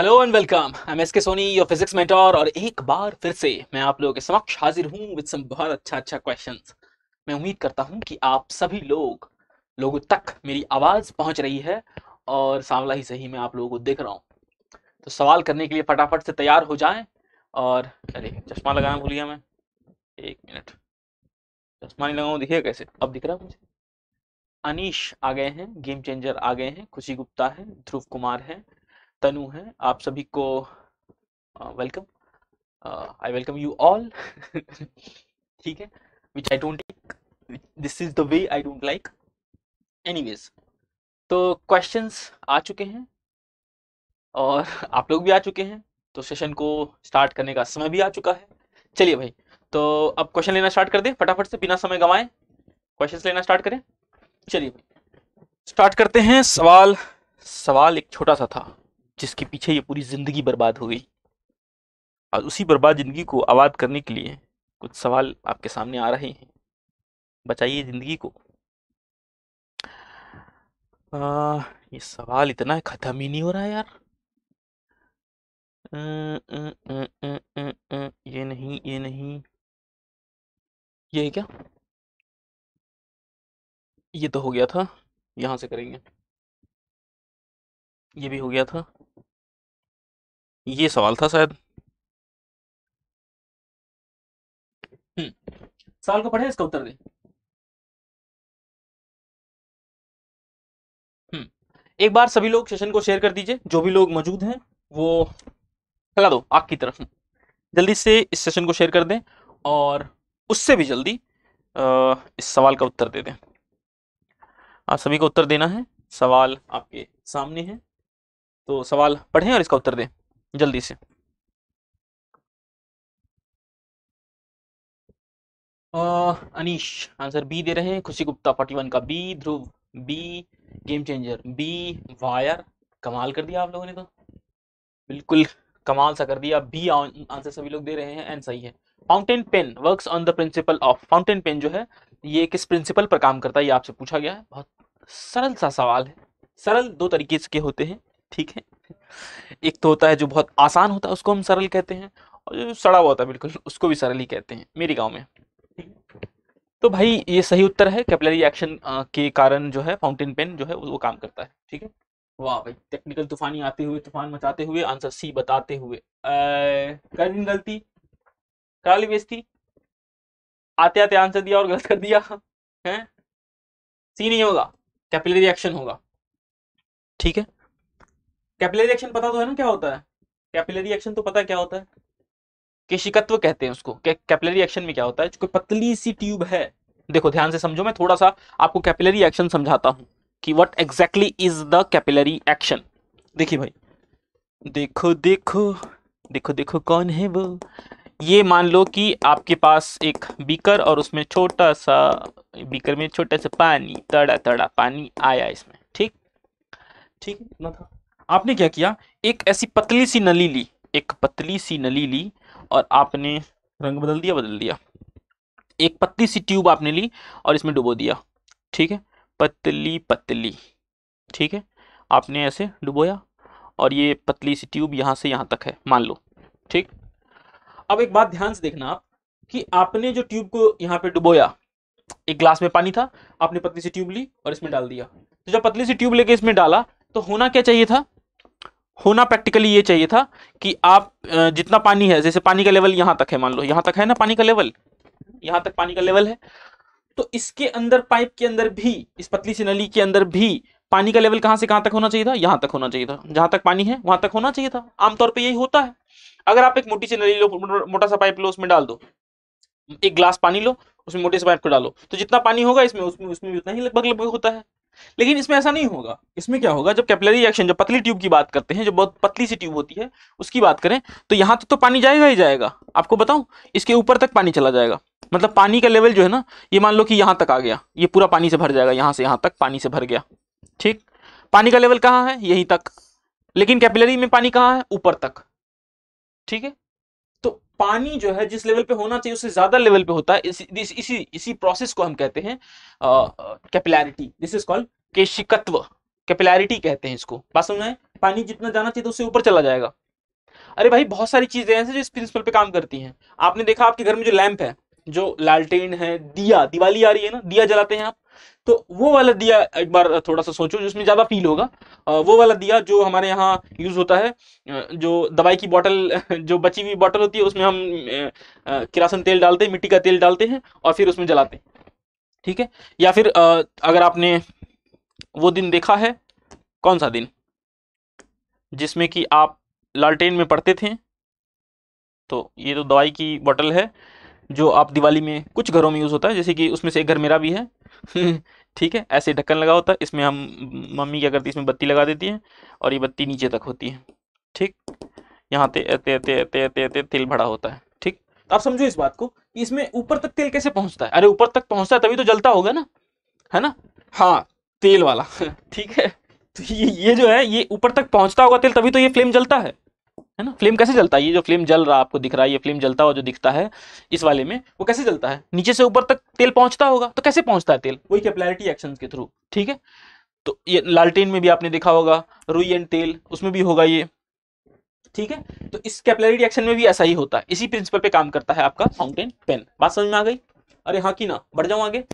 Hello and welcome I am S K Soni your physics mentor और एक बार फिर से मैं आप लोगों के समक्ष हाजिर हूँ विद सम बहुत अच्छा अच्छा क्वेश्चंस मैं उम्मीद करता हूँ कि आप सभी लोग, लोगों तक मेरी आवाज़ पहुँच रही है और सांवला ही सही मैं आप लोगों को देख रहा हूँ। तो सवाल करने के लिए फटाफट से तैयार हो जाएँ और अरे, चश्मा लगाना भूल गया मैं। एक मिनट। चश्मा नहीं लगाऊँ, दिखेगा कैसे? अब दिख रहा है मुझे। अनिश आ गए हैं, गेम चेंजर आ गए हैं, खुशी गुप्ता है, ध्रुव कुमार है तनु हैं। आप सभी को welcome I welcome you all ठीक है? Which I don't this is the way I don't like anyways तो क्वेश्चंस आ चुके हैं और आप लोग भी आ चुके हैं तो सेशन को स्टार्ट करने का समय भी आ चुका है। चलिए भाई तो अब क्वेश्चन लेना स्टार्ट कर दें। फटाफट से बिना समय गंवाए क्वेश्चंस लेना स्टार्ट करें। चलिए भाई स्टार्ट करते हैं। सवाल सवाल एक छोटा सा था। जिसके पीछे ये पूरी ज़िंदगी बर्बाद हो गई। और उसी बर्बाद ज़िंदगी को आबाद करने के लिए कुछ सवाल आपके सामने आ रहे हैं। बचाइए ज़िंदगी को। आ, ये सवाल इतना ख़त्म ही नहीं हो रहा यार। ये नहीं ये नहीं। ये क्या? ये तो हो गया था। यहाँ से करेंगे। ये भी हो गया था। ये सवाल था शायद। हम्म सवाल को पढ़े इसका उत्तर दें? हम्म एक बार सभी लोग सेशन को शेयर कर दीजिए, जो भी लोग मौजूद हैं, वो फैला दो आग की तरफ़। जल्दी से इस सेशन को शेयर कर दें और उससे भी जल्दी इस सवाल का उत्तर दे दें। आप सभी को उत्तर देना है। सवाल आपके सामने है। तो सवाल पढ़ें और इसका उत्तर दें। जल्दी से। अनीश, आंसर बी दे रहे हैं। खुशी गुप्ता, फोर्टी वन का B, Dhruv, B, game changer, B, wire. कमाल कर दिया आप लोगों ने तो। बिल्कुल कमाल सा कर दिया। बी आंसर सभी लोग दे रहे हैं एंड सही है। Fountain pen works on the principle of fountain pen जो है, ये किस प्रिंसिपल पर काम करता है, ये आपसे पूछा गया है। बहुत सरल सा सवाल है। सरल दो तरीके के होते हैं। ठीक है। एक तो होता है जो बहुत आसान होता है, उसको हम सरल कहते हैं और जो सड़ा हुआ होता है, बिल्कुल, उसको भी सरल ही कहते हैं, मेरे गाँव में। तो भाई, ये सही उत्तर है, कैपिलरी एक्शन के कारण जो है, फाउंटेन पेन जो है, वो काम करता है, ठीक है? वाह भाई, टेक्निकल तूफानी आते हुए, तूफ़ान मचाते हुए, आंसर सी बताते हुए। कर दिन गलती काली बेस्ती आते आते आंसर दिया और गलत कर दिया, है? सी नहीं होगा, कैपिलरी एक्शन होगा, ठीक है? कैपिलरी एक्शन पता तो है ना क्या होता है? कैपिलरी एक्शन तो पता क्या होता है? केशिकत्व कहते हैं उसको। कैपिलरी एक्शन में क्या होता है? कोई पतली सी ट्यूब है। देखो, ध्यान से समझो, मैं थोड़ा सा आपको कैपिलरी एक्शन समझाता हूँ कि what exactly is the capillary action देखिए भाई, देखो देखो देखो देखो कौन है वो? ये मान लो कि आपके पास एक बीकर और उसमें छोटा सा बीकर में छोटा सा पानी तड़ा तड़ा पानी आया इसमें, ठीक? ठीक? ना था। आपने क्या किया? एक ऐसी पतली सी नली ली। एक पतली सी नली ली और आपने रंग बदल दिया बदल दिया। एक पतली सी ट्यूब आपने ली और इसमें डुबो दिया। ठीक है? पतली पतली। ठीक है? आपने ऐसे डुबोया और ये पतली सी ट्यूब यहाँ से यहाँ तक है। मान लो। ठीक? अब एक बात ध्यान से देखना आप कि आपने जो ट्यूब को यहाँ पे डुबोया, एक ग्लास में पानी था, आपने पतली सी ट्यूब ली और इसमें डाल दिया। तो जब पतली सी ट्यूब लेके इसमें डाला तो होना क्या चाहिए था? होना प्रैक्टिकली ये चाहिए था कि आप जितना पानी है, जैसे पानी का लेवल यहाँ तक है, मान लो, यहाँ तक है ना पानी का लेवल यहाँ तक पानी का लेवल है? तो इसके अंदर पाइप के अंदर भी, इस पतली सी नली के अंदर भी पानी का लेवल कहाँ से कहाँ तक होना चाहिए था? यहाँ तक होना चाहिए था। जहाँ तक पानी है, वहाँ तक होना चाहिए था। आमतौर पर यही होता है। अगर आप एक मोटी सी नली लो, मोटा सा पाइप लो, उसमें डाल दो। एक ग्लास पानी लो, उसमें मोटे से पाइप को डालो। तो जितना पानी होगा इसमें, उसमें उसमें उतना ही लगभग लगभग होता है। लेकिन इसमें ऐसा नहीं होगा। इसमें क्या होगा, जब कैपिलरी एक्शन जो पतली ट्यूब की बात करते हैं, जो बहुत पतली सी ट्यूब होती है, उसकी बात करें तो यहाँ तक तो पानी जाएगा ही जाएगा। आपको बताऊँ, इसके ऊपर तक पानी चला जाएगा। मतलब पानी का लेवल जो है ना, ये मान लो कि यहाँ तक आ गया। ये पूरा पानी से भर जाएगा, यहाँ से यहाँ तक पानी से भर गया। ठीक? पानी का लेवल कहाँ है? यहीं तक। लेकिन कैपिलरी में पानी कहाँ है? ऊपर तक। ठीक है? तो पानी जो है जिस लेवल पे होना चाहिए, उससे ज़्यादा लेवल पे होता है। इसी इसी इसी प्रोसेस को हम कहते हैं कैपिलैरिटी दिस इज़ कॉल्ड केशिकत्व। कैपिलैरिटी कहते हैं इसको। बात समझ में पानी जितना जाना चाहिए तो उससे ऊपर चला जाएगा। अरे भाई, बहुत सारी चीज़ें ऐसे जो इस प्रिंसिपल पे काम करती हैं। आपने देखा आपके घर में जो लैंप है, जो लालटेन है, दिया, दिवाली आ रही है ना? दिया जलाते हैं आप। तो वो वाला दिया, एक बार थोड़ा सा सोचो, जिसमें ज़्यादा फील होगा वो वाला दिया जो हमारे यहाँ यूज़ होता है जो दवाई की बोतल जो बची हुई बोतल होती है, उसमें हम किरासन तेल डालते हैं, मिट्टी का तेल डालते हैं और फिर उसमें जलाते हैं। ठीक है? या फिर अगर आपने वो दिन देखा है, कौन सा दिन? जिसमें कि आप लालटेन में पढ़ते थे तो ये तो दवाई की बॉटल है, जो आप दिवाली में कुछ घरों में यूज़ होता है, जैसे कि उसमें से एक घर मेरा भी है ठीक है, ऐसे ढक्कन लगा होता है इसमें हम, मम्मी क्या करती है इसमें बत्ती लगा देती है और ये बत्ती नीचे तक होती है। ठीक, यहाँ ते ते ते ते ते ते, तेल भरा होता है। ठीक तो आप समझो इस बात को कि इसमें ऊपर तक तेल कैसे पहुँचता है? अरे, ऊपर तक पहुँचता है तभी तो जलता होगा ना, है ना? हाँ तेल वाला। ठीक है तो ये ये जो है, ये ऊपर तक पहुँचता होगा तेल, तभी तो ये फ्लेम जलता है। है ना? फ्लेम कैसे जलता है? ये जो फ्लेम जल रहा, आपको दिख रहा है, ये फ्लेम जलता हुआ जो दिखता है, इस वाले में, वो कैसे जलता है? नीचे से ऊपर तक तेल पहुँचता होगा तो कैसे पहुँचता है तेल? वही कैपिलरिटी एक्शन के थ्रू ठीक है? तो ये लालटेन में भी आपने देखा होगा, रुई एंड तेल, उसमें भी होगा ये, ठीक है? तो इस कैपिलरिटी एक्शन में भी ऐसा ही होता है। इसी प्रिंसिपल पे काम करता है आपका फाउंटेन पेन बात समझ में आ गई? अरे हाँ की ना, बढ़ जाऊँ आगे।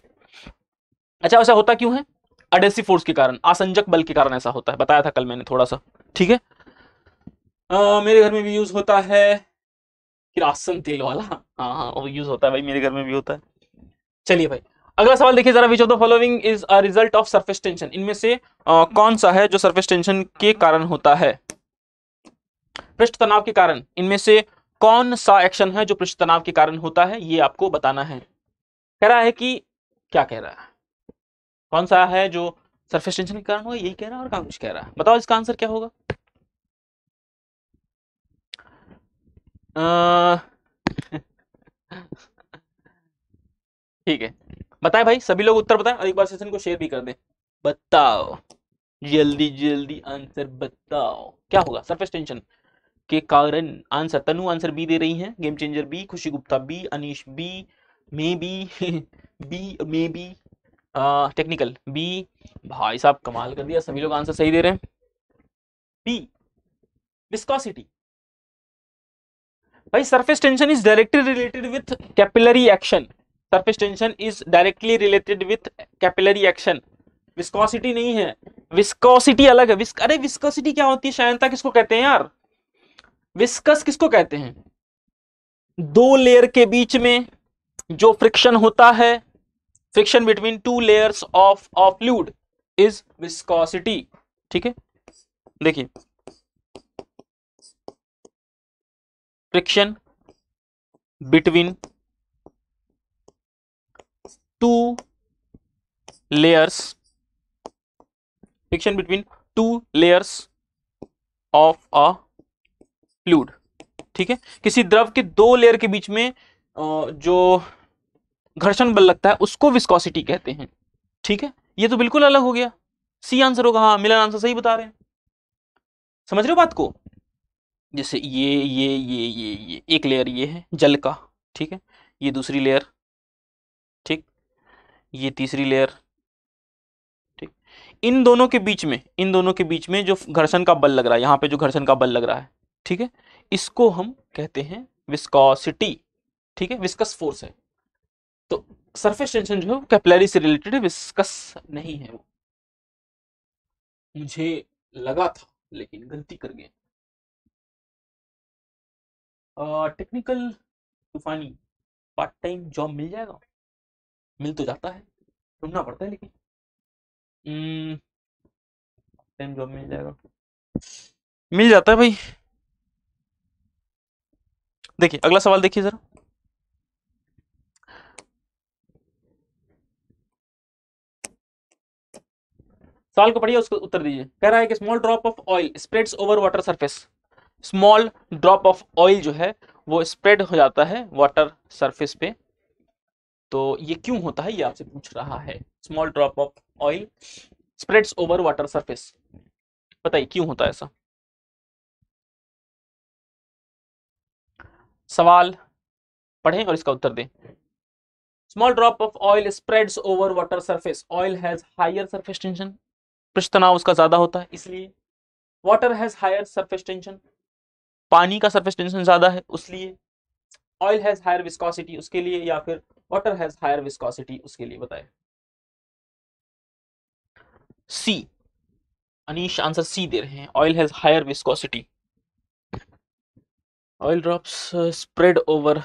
अच्छा ऐसा होता क्यों है? अडेसिव फोर्स के कारण, आसंजक बल के कारण ऐसा होता है, बताया था कल मैंने थोड़ा सा, ठीक है? आ, मेरे घर में भी यूज़ होता है किरासन तेल वाला। हाँ हाँ वो यूज़ होता है भाई मेरे घर में भी होता है। चलिए भाई अगला सवाल देखिए जरा which of the following is a result of surface tension. इनमें से आ, कौन सा है जो सरफेस टेंशन के कारण होता है? पृष्ठ तनाव के कारण। इनमें से कौन सा एक्शन है जो पृष्ठ तनाव के कारण होता है ये आपको बताना है। कह रहा है कि क्या कह रहा है? कौन सा है जो सरफेस टेंशन के कारण होगा यही कह रहा है और कहा कुछ कह रहा है। बताओ इसका आंसर क्या होगा? ठीक है। बताए भाई, सभी लोग उत्तर बताएँ और एक बार सेशन को शेयर भी कर दें। बताओ। जल्दी जल्दी आंसर बताओ। क्या होगा? सरफेस टेंशन के कारण आंसर तनु आंसर बी दे रही हैं। Game changer B Khushi Gupta B Anish B मे बी बी मे बी टेक्निकल बी भाई साहब, कमाल कर दिया। सभी लोग आंसर सही दे रहे हैं। बी विस्कोसिटी भाई surface tension is directly related with capillary action surface tension is directly related with capillary action viscosity नहीं है। विस्कोसिटी अलग है। विस्क अरे विस्कोसिटी क्या होती है? शायनता किसको कहते हैं यार? विस्कस किसको कहते हैं? दो लेयर के बीच में जो फ्रिक्शन होता है friction between two layers of of fluid is viscosity ठीक है? देखिए। Friction between two layers, friction between two layers of a fluid, ठीक है? किसी द्रव के दो लेयर के बीच में जो घर्षण बल लगता है, उसको विस्कोसिटी कहते हैं, ठीक है? ये तो बिल्कुल अलग हो गया। सी आंसर होगा हाँ मिलन आंसर सही बता रहे हैं। समझ रहे हो बात को? जैसे ये ये ये ये ये, एक लेयर ये है, जल का, ठीक है? ये दूसरी लेयर ठीक? ये तीसरी लेयर ठीक? इन दोनों के बीच में, इन दोनों के बीच में जो घर्षण का बल लग रहा है, यहाँ पे जो घर्षण का बल लग रहा है, ठीक है? इसको हम कहते हैं विस्कोसिटी ठीक है? विस्कस फोर्स है। तो सरफेस टेंशन जो है कैपिलरी से रिलेटेड विस्कस नहीं है वो। मुझे लगा था, लेकिन गलती कर गए टेक्निकल तूफानी पार्ट टाइम जॉब मिल जाएगा? मिल तो जाता है, ढूंढना पड़ता है लेकिन। टाइम जॉब मिल जाएगा। मिल जाता है भाई। देखिए, अगला सवाल देखिए जरा। सवाल को पढ़िए, उसको उत्तर दीजिए। कह रहा है कि small drop of oil spreads over water surface small drop of oil जो है, वो स्प्रेड हो जाता है वाटर सरफेस पे। तो ये क्यों होता है, ये आपसे पूछ रहा है। Small drop of oil spreads over water surface बताइए, क्यों होता है ऐसा? सवाल पढ़ें और इसका उत्तर दें। Small drop of oil spreads over water surface oil has higher surface tension पृष्ठ तनाव उसका ज़्यादा होता है, इसलिए water has higher surface tension पानी का सरफेस टेंशन ज़्यादा है उसलिए ऑयल हैज़ हायर विस्कोसिटी उसके लिए या फिर वाटर हैज़ हायर विस्कोसिटी उसके लिए, बताए। सी अनीश आंसर सी दे रहे हैं। Oil has higher viscosity oil drops spread over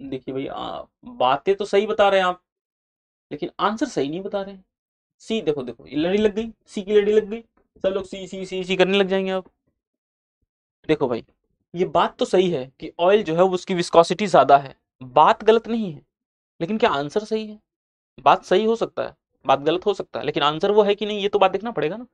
देखिए भाई बातें तो सही बता रहे हैं आप, लेकिन आंसर सही नहीं बता रहे सी देखो देखो, ये लड़ी लग गई सी की लड़ी लग गई। सब लोग सी सी सी सी करने लग जाएँगे आप। देखो भाई ये बात तो सही है कि ऑयल जो है उसकी विस्कोसिटी ज़्यादा है। बात गलत नहीं है, लेकिन क्या आंसर सही है? बात सही हो सकता है, बात गलत हो सकता है, लेकिन आंसर वो है कि नहीं, ये तो बात देखना पड़ेगा ना।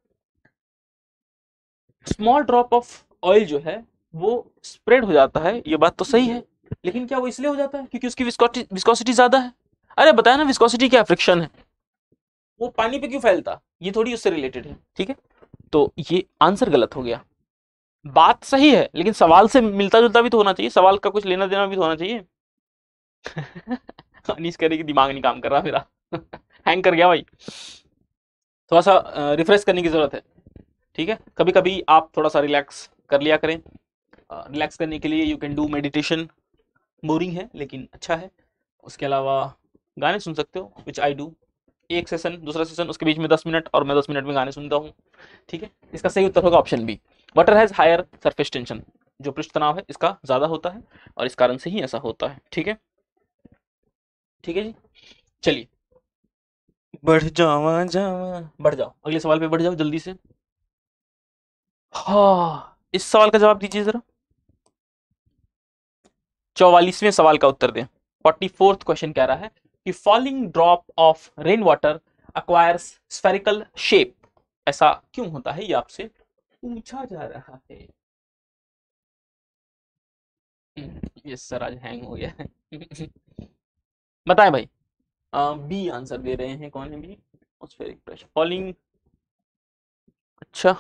स्मॉल ड्रॉप ऑफ़ ऑयल जो है, वो स्प्रेड हो जाता है, ये बात तो सही है, लेकिन क्या वो इसलिए हो जाता है क्योंकि उसकी विस्कोसिटी ज़्यादा है? अरे बताया ना विस्कोसिटी क्या फ्रिक्शन है। वो पानी पे क्यों फैलता? ये थोड़ी उससे रिलेटेड है, ठीक है? तो ये आंसर गलत हो गया। बात सही है लेकिन सवाल से मिलता जुलता भी तो होना चाहिए सवाल का कुछ लेना देना भी तो होना चाहिए। अनिस कह रही कि दिमाग नहीं काम कर रहा मेरा। हैंग कर गया भाई। थोड़ा सा रिफ्रेश करने की ज़रूरत है ठीक है? कभी कभी आप थोड़ा सा रिलैक्स कर लिया करें। रिलैक्स करने के लिए you can do meditation boring है लेकिन अच्छा है। उसके अलावा गाने सुन सकते हो विच आई डू एक सेशन दूसरा सेशन उसके बीच में दस मिनट और मैं दस मिनट में गाने सुनता हूँ ठीक है? इसका सही उत्तर होगा option B water has higher surface tension जो पृष्ठ तनाव है इसका ज़्यादा होता है और इस कारण से ही ऐसा होता है ठीक है? ठीक है जी? चलिए। बढ़ जावा जावा बढ़ जाओ अगले सवाल पे बढ़ जाओ जल्दी से। हाँ इस सवाल का जवाब दीजिए जरा। चौवालीसवें सवाल का उत्तर दें। फोर्टी फोर्थ क्वेश्चन कह रहा है कि falling drop of rain water acquires spherical shape ऐसा क्यों होता है ये आपसे? पूछा जा रहा है। ये सर आज हैंग हो गया है। बताएँ भाई। बी आंसर दे रहे हैं कौन है बी? स्फेरिक प्रेशर फॉलिंग अच्छा।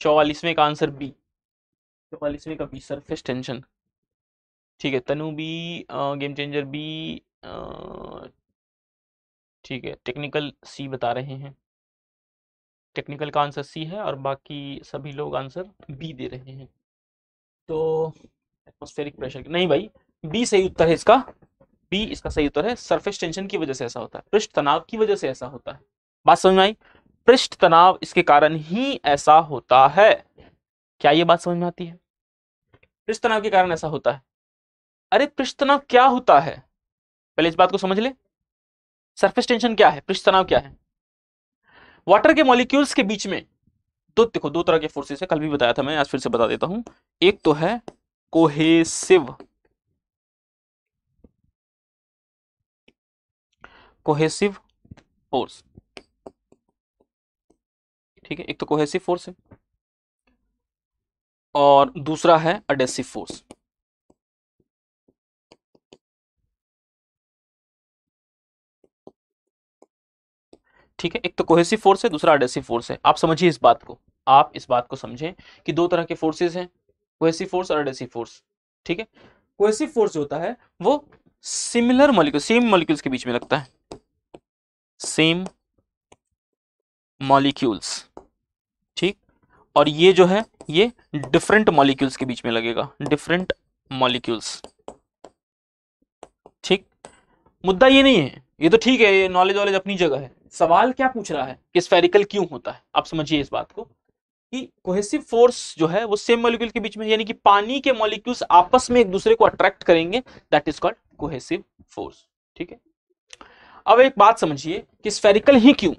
चौवालीसवें का आंसर बी। चौवालीसवें का बी सरफेस टेंशन ठीक है, Tanu B game changer B ठीक है टेक्निकल सी बता रहे हैं। टेक्निकल का आंसर सी है और बाकी सभी लोग आंसर बी दे रहे हैं। तो एटमोस्फेरिक प्रेशर नहीं भाई बी सही उत्तर है इसका। बी इसका सही उत्तर है सरफेस टेंशन की वजह से ऐसा होता है, पृष्ठ तनाव की वजह से ऐसा होता है। बात समझ में आई? पृष्ठ तनाव इसके कारण ही ऐसा होता है। क्या ये बात समझ में आती है? पृष्ठ तनाव के कारण ऐसा होता है। अरे, पृष्ठ तनाव क्या होता है? पहले इस बात को समझ ले। सरफेस टेंशन क्या है? पृष्ठ तनाव क्या है? वाटर के मॉलिक्यूल्स के बीच में। दो देखो, दो तरह के फोर्सेस है, कल भी बताया था मैं, आज फिर से बता देता हूँ। एक तो है कोहेसिव कोहेसिव फोर्स ठीक है, एक तो कोहेसिव फोर्स है। और दूसरा है अडेसिव फोर्स ठीक है? एक तो कोहेसिव फोर्स है, दूसरा अडेसिव फोर्स है। आप समझिए इस बात को। आप इस बात को समझें कि दो तरह के फोर्सेज हैं कोहेसिव फोर्स और अडेसिव फोर्स ठीक है? कोहेसिव फोर्स होता है, वो सिमिलर मॉलिक्यूल सेम मॉलिक्यूल्स के बीच में लगता है। सेम मॉलिक्यूल्स ठीक? और ये जो है, ये डिफरेंट मॉलिक्यूल्स के बीच में लगेगा। डिफरेंट मॉलिक्यूल्स ठीक? मुद्दा ये नहीं है ये तो ठीक है, ये नॉलेज वॉलेज अपनी जगह है। सवाल क्या पूछ रहा है? कि स्फेरिकल क्यों होता है? आप समझिए इस बात को कि कोहेसिव फोर्स जो है, वो सेम मॉलिक्यूल के बीच में, यानी कि पानी के मॉलिक्यूल्स आपस में एक दूसरे को अट्रैक्ट करेंगे that is called cohesive force ठीक है? अब एक बात समझिए कि स्फेरिकल ही क्यों?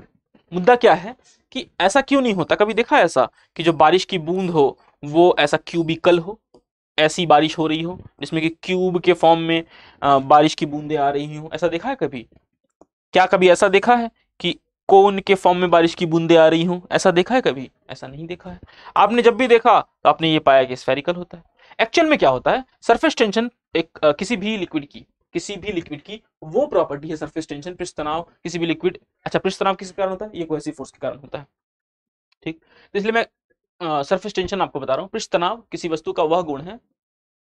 मुद्दा क्या है कि ऐसा क्यों नहीं होता? कभी देखा ऐसा कि जो बारिश की बूंद हो, वो ऐसा क्यूबिकल हो, ऐसी बारिश हो रही हो, जिसमें कि क्यूब के फॉर्म में बारिश की बूंदें आ रही हो, ऐसा देखा है कभी? क्या कभी ऐसा देखा है कि कोन के फॉर्म में बारिश की बूंदे आ रही हूँ? ऐसा देखा है कभी? ऐसा नहीं देखा है। आपने जब भी देखा तो आपने ये पाया कि स्फेरिकल होता है। एक्चुअल में क्या होता है? सरफेस टेंशन एक आ, किसी भी लिक्विड की किसी भी लिक्विड की वो प्रॉपर्टी है सरफेस टेंशन पृष्ठ तनाव किसी भी लिक्विड अच्छा पृष्ठ तनाव किस कारण होता है? ये कोई फोर्स के कारण होता है। ठीक? तो इसलिए मैं सरफेस टेंशन आपको बता रहा हूँ। पृष्ठ तनाव किसी वस्तु का वह गुण है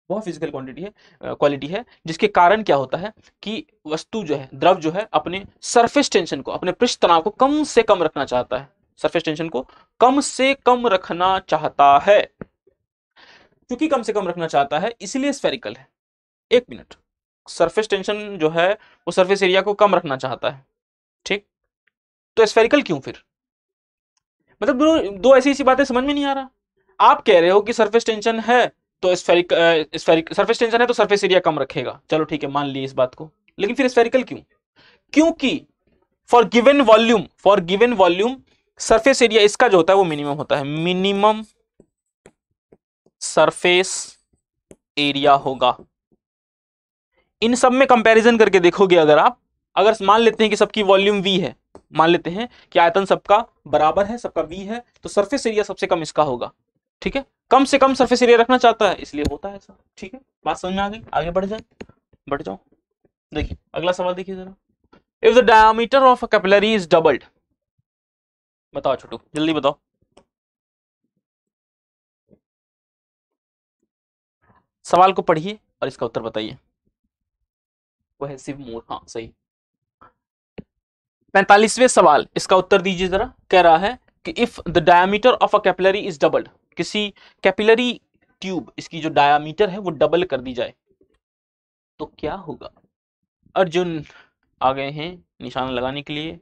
वह फ़िज़िकल क्वांटिटी है क्वालिटी है, जिसके कारण क्या होता है कि वस्तु जो है, द्रव जो है, अपने सरफेस टेंशन को, अपने पृष्ठ तनाव को कम से कम रखना चाहता है। सरफेस टेंशन को कम से कम रखना चाहता है। क्योंकि कम से कम रखना चाहता है, इसलिए स्फेरिकल है। एक मिनट सरफेस टेंशन जो है, वो सरफेस एरिया को कम रखना चाहता है। ठीक? तो स्फेरिकल क्यों फिर? मतलब दो ऐसी ऐसी बातें समझ में नहीं आ रहा। आप कह रहे हो कि सरफेस टेंशन है तो स्फेरिक स्फेरिक सरफेस टेंशन है तो सरफेस एरिया कम रखेगा। चलो ठीक है, मान ली इस बात को। लेकिन फिर स्फेरिकल क्यों? क्योंकि for given volume for given volume surface area इसका जो होता है वो मिनिमम होता है। मिनिमम सरफेस एरिया होगा। इन सब में कंपैरिजन करके देखोगे अगर आप, अगर मान लेते हैं कि सबकी वॉल्यूम वी है, मान लेते हैं कि आयतन सबका बराबर है, सबका वी है तो सरफेस एरिया सबसे कम इसका होगा। ठीक है? कम से कम सरफेस एरिया रखना चाहता है, इसलिए होता है ऐसा। ठीक है? बात समझ में आ गई? आगे बढ़ जाए? बढ़ जाओ देखिए, अगला सवाल देखिए जरा। If the diameter of a capillary is doubled बताओ छोटू, जल्दी बताओ। सवाल को पढ़िए और इसका उत्तर बताइए। कोहेसिव मोड हाँ सही। पैंतालीसवें सवाल, इसका उत्तर दीजिए जरा। कह रहा है कि if the diameter of a capillary is doubled किसी कैपिलरी ट्यूब, इसकी जो डायमीटर है, वो डबल कर दी जाए। तो क्या होगा? अर्जुन आ गए हैं निशान लगाने के लिए।